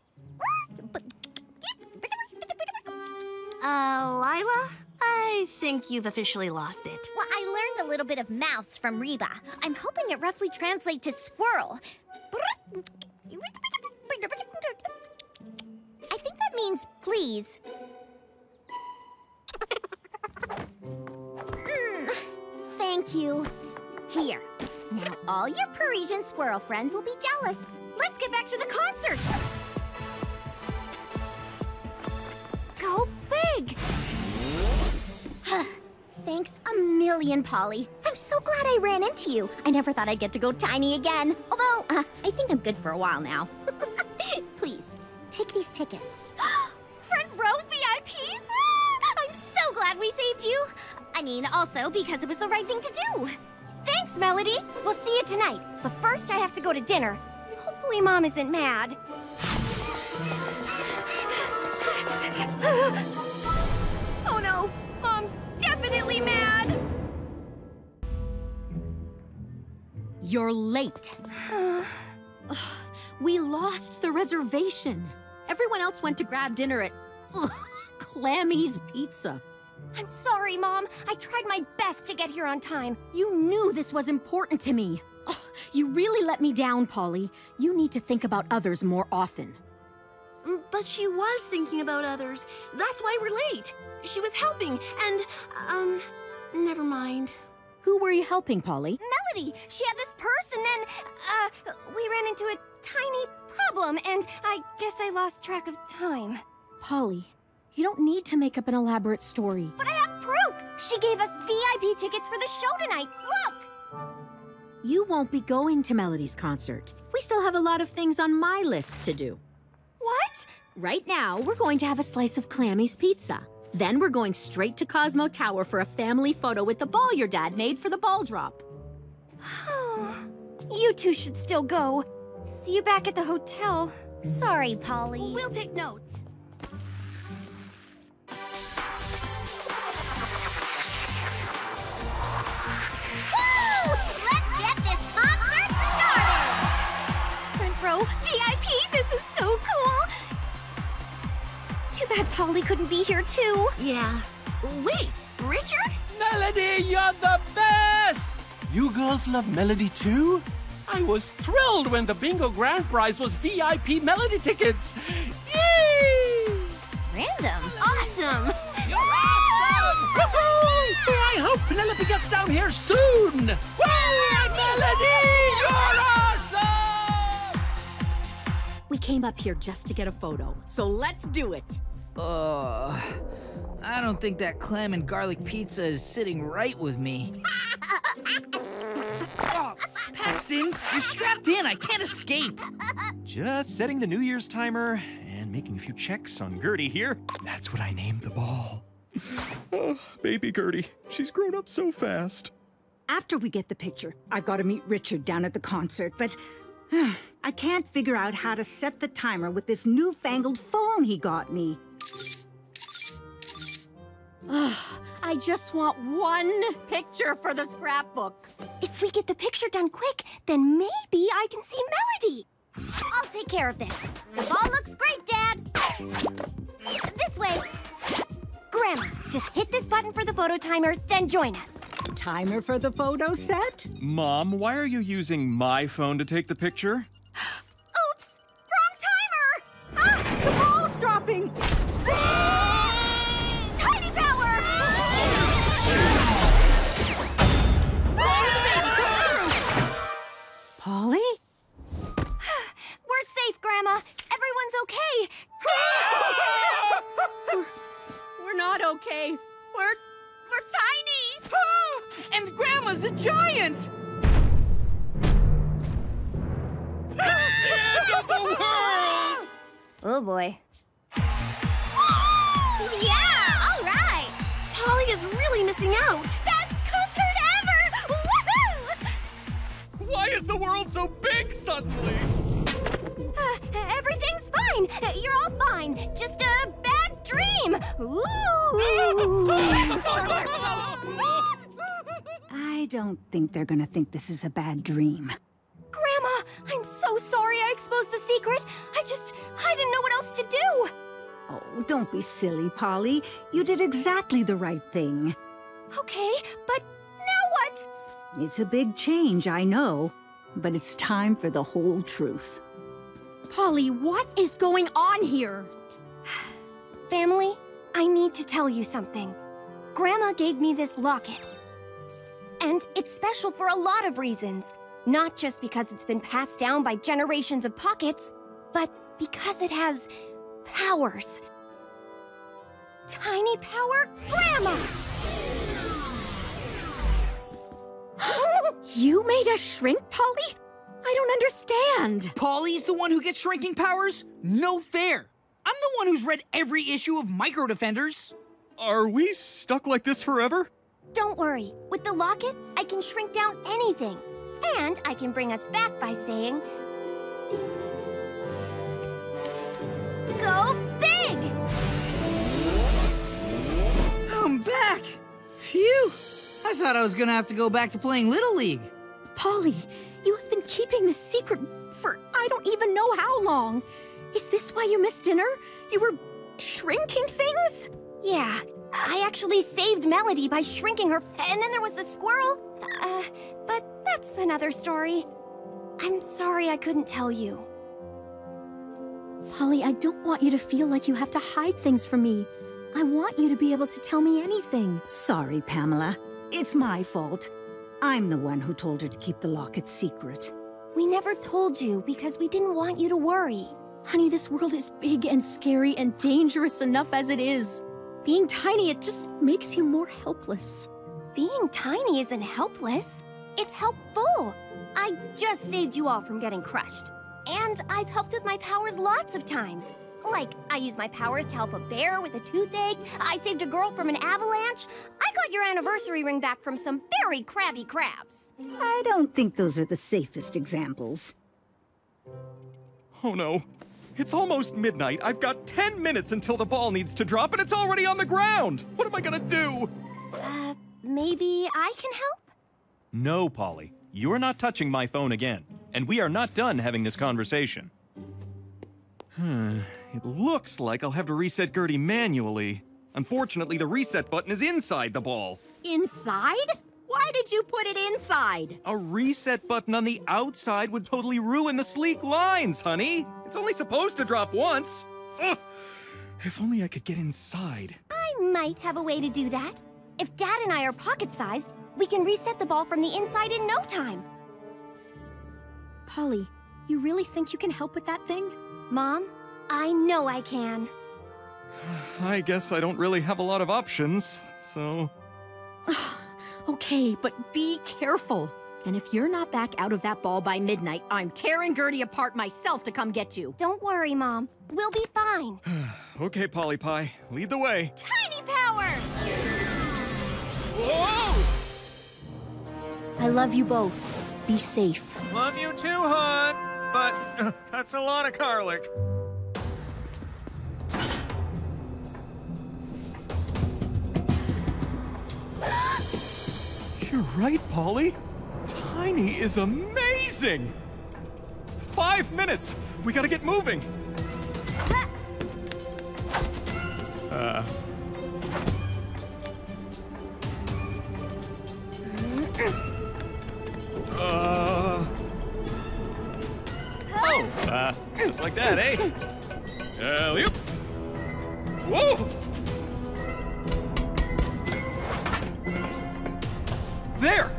Uh, Lila? I think you've officially lost it. Well, I learned a little bit of mouse from Reba. I'm hoping it roughly translates to squirrel. I think that means please. Mm, thank you. Here. Now all your Parisian squirrel friends will be jealous. Let's get back to the concert. Go big. Thanks a million, Polly. I'm so glad I ran into you. I never thought I'd get to go tiny again. Although, uh, I think I'm good for a while now. Please, take these tickets. Front row VIP? I'm so glad we saved you. I mean, also because it was the right thing to do. Thanks, Melody. We'll see you tonight. But first, I have to go to dinner. Hopefully, Mom isn't mad. You're late. We lost the reservation. Everyone else went to grab dinner at Clammy's Pizza. I'm sorry, Mom. I tried my best to get here on time. You knew this was important to me. Ugh, you really let me down, Polly. You need to think about others more often. Mm, But she was thinking about others. That's why we're late. She was helping, and, um, never mind. Who were you helping, Polly? Melody, she had this purse, and then, uh, we ran into a tiny problem, and I guess I lost track of time. Polly, you don't need to make up an elaborate story. But I have proof! She gave us VIP tickets for the show tonight. Look! You won't be going to Melody's concert. We still have a lot of things on my list to do. What? Right now, we're going to have a slice of Clammy's pizza. Then we're going straight to Cosmo Tower for a family photo with the ball your dad made for the ball drop. You two should still go. See you back at the hotel. Sorry, Polly. We'll take notes. Let's get this concert started! Front VIP, this is so cool! Too bad Polly couldn't be here too. Yeah. Wait, Richard? Melody, you're the best! You girls love Melody too? I was thrilled when the bingo grand prize was VIP Melody tickets. Yay! Random. Awesome! You're awesome! I hope Penelope gets down here soon! Woo! Melody, you're awesome! We came up here just to get a photo, so let's do it. Uh, I don't think that clam and garlic pizza is sitting right with me. oh, Paxton, you're strapped in. I can't escape. Just setting the New Year's timer and making a few checks on Gertie here. That's what I named the ball. oh, baby Gertie. She's grown up so fast. After we get the picture, I've got to meet Richard down at the concert, but I can't figure out how to set the timer with this newfangled phone he got me. I just want one picture for the scrapbook. If we get the picture done quick, then maybe I can see Melody. I'll take care of this. The ball looks great, Dad. This way. Grandma, just hit this button for the photo timer, then join us. Timer for the photo set? Mom, why are you using my phone to take the picture? Oops! Wrong timer! Ah! The ball's dropping! Tiny power! Polly? We're safe, Grandma. Everyone's okay. We're not okay. We're we're tiny. and Grandma's a giant! Oh boy. Yeah, all right. Polly, Polly is really missing out. Best concert ever! Woohoo! Why is the world so big suddenly? Uh, everything's fine. You're all fine. Just a bad dream. Ooh. I don't think they're gonna think this is a bad dream. Grandma, I'm so sorry I exposed the secret. I just, I didn't know what else to do. Oh, don't be silly, Polly. You did exactly the right thing. Okay, but now what? It's a big change, I know, but it's time for the whole truth. Polly, what is going on here? Family, I need to tell you something. Grandma gave me this locket. And it's special for a lot of reasons. Not just because it's been passed down by generations of pockets, but because it has powers. Tiny power Grandma! You made us shrink, Polly? I don't understand. Polly's the one who gets shrinking powers? No fair. I'm the one who's read every issue of Micro Defenders. Are we stuck like this forever? Don't worry. With the locket, I can shrink down anything. And I can bring us back by saying, Go big! I'm back. Phew. I thought I was gonna have to go back to playing Little League. Polly, you have been keeping this secret for I don't even know how long. Is this why you missed dinner? You were shrinking things? Yeah, I actually saved Melody by shrinking her, and then there was the squirrel. Uh, but that's another story. I'm sorry I couldn't tell you. Polly, I don't want you to feel like you have to hide things from me. I want you to be able to tell me anything. Sorry, Pamela. It's my fault. I'm the one who told her to keep the locket secret. We never told you because we didn't want you to worry. Honey, this world is big and scary and dangerous enough as it is. Being tiny, it just makes you more helpless. Being tiny isn't helpless. It's helpful. I just saved you all from getting crushed. And I've helped with my powers lots of times. Like, I used my powers to help a bear with a toothache. I saved a girl from an avalanche. I got your anniversary ring back from some very crabby crabs. I don't think those are the safest examples. Oh no. It's almost midnight. I've got 10 minutes until the ball needs to drop, and it's already on the ground. What am I gonna do? Uh, maybe I can help? No, Polly. You're not touching my phone again. And we are not done having this conversation. Hmm. It looks like I'll have to reset Gertie manually. Unfortunately, the reset button is inside the ball. Inside? Why did you put it inside? A reset button on the outside would totally ruin the sleek lines, honey. It's only supposed to drop once. Ugh. If only I could get inside. I might have a way to do that. If Dad and I are pocket-sized, we can reset the ball from the inside in no time. Polly, you really think you can help with that thing? Mom, I know I can. I guess I don't really have a lot of options, so. Okay, but be careful. And if you're not back out of that ball by midnight, I'm tearing Gertie apart myself to come get you. Don't worry, Mom. We'll be fine. okay, Polly Pie, lead the way. Tiny power! Whoa! I love you both. Be safe. Love you too, hon. But uh, that's a lot of garlic. You're right, Polly. Tiny is amazing. Five minutes. We gotta get moving. Uh. Uh. Oh. Uh, just like that, eh? Alley-oop. Whoa! There!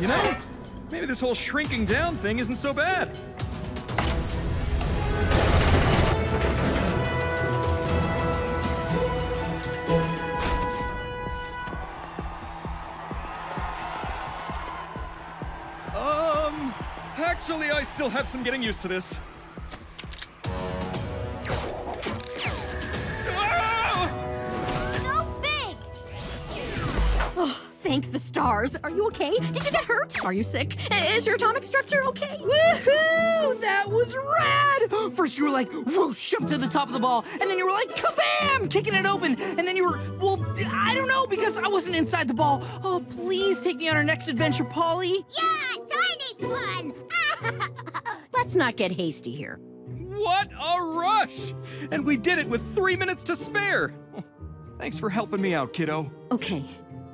You know, maybe this whole shrinking down thing isn't so bad. still have some getting used to this. Oh, thank the stars. Are you okay? Did you get hurt? Are you sick? Is your atomic structure okay? Woohoo! That was rad! First you were like, whoosh, up to the top of the ball, and then you were like, kabam! Kicking it open, and then you were, well, I don't know, because I wasn't inside the ball. Oh, please take me on our next adventure, Polly. Yeah, tiny one! Let's not get hasty here. What a rush! And we did it with three minutes to spare. Thanks for helping me out, kiddo. Okay,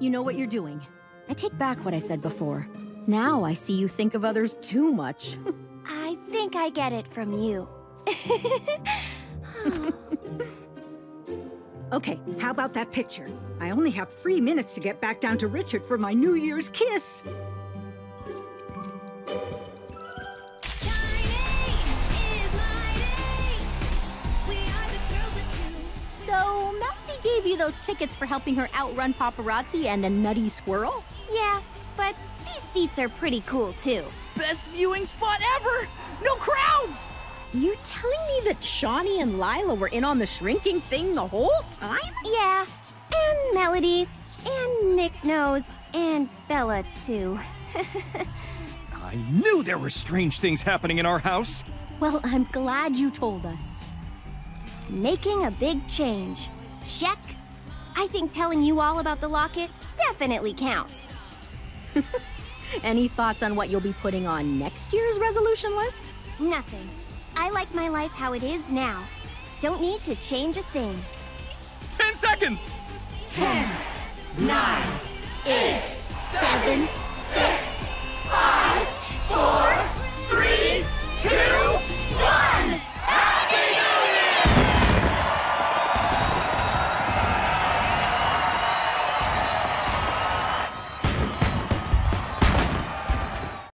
you know what you're doing. I take back what I said before. Now I see you think of others too much. I think I get it from you. Okay, how about that picture? I only have three minutes to get back down to Richard for my New Year's kiss. So, Melody gave you those tickets for helping her outrun paparazzi and a nutty squirrel? Yeah, but these seats are pretty cool too. Best viewing spot ever! No crowds! You're telling me that Shani and Lila were in on the shrinking thing the whole time? Yeah, and Melody, and Nick knows, and Bella too. I knew there were strange things happening in our house. Well, I'm glad you told us. Making a big change. Check. I think telling you all about the locket definitely counts. Any thoughts on what you'll be putting on next year's resolution list? Nothing. I like my life how it is now. Don't need to change a thing. Ten seconds! Ten, nine, eight, seven, six, five, four, three, two,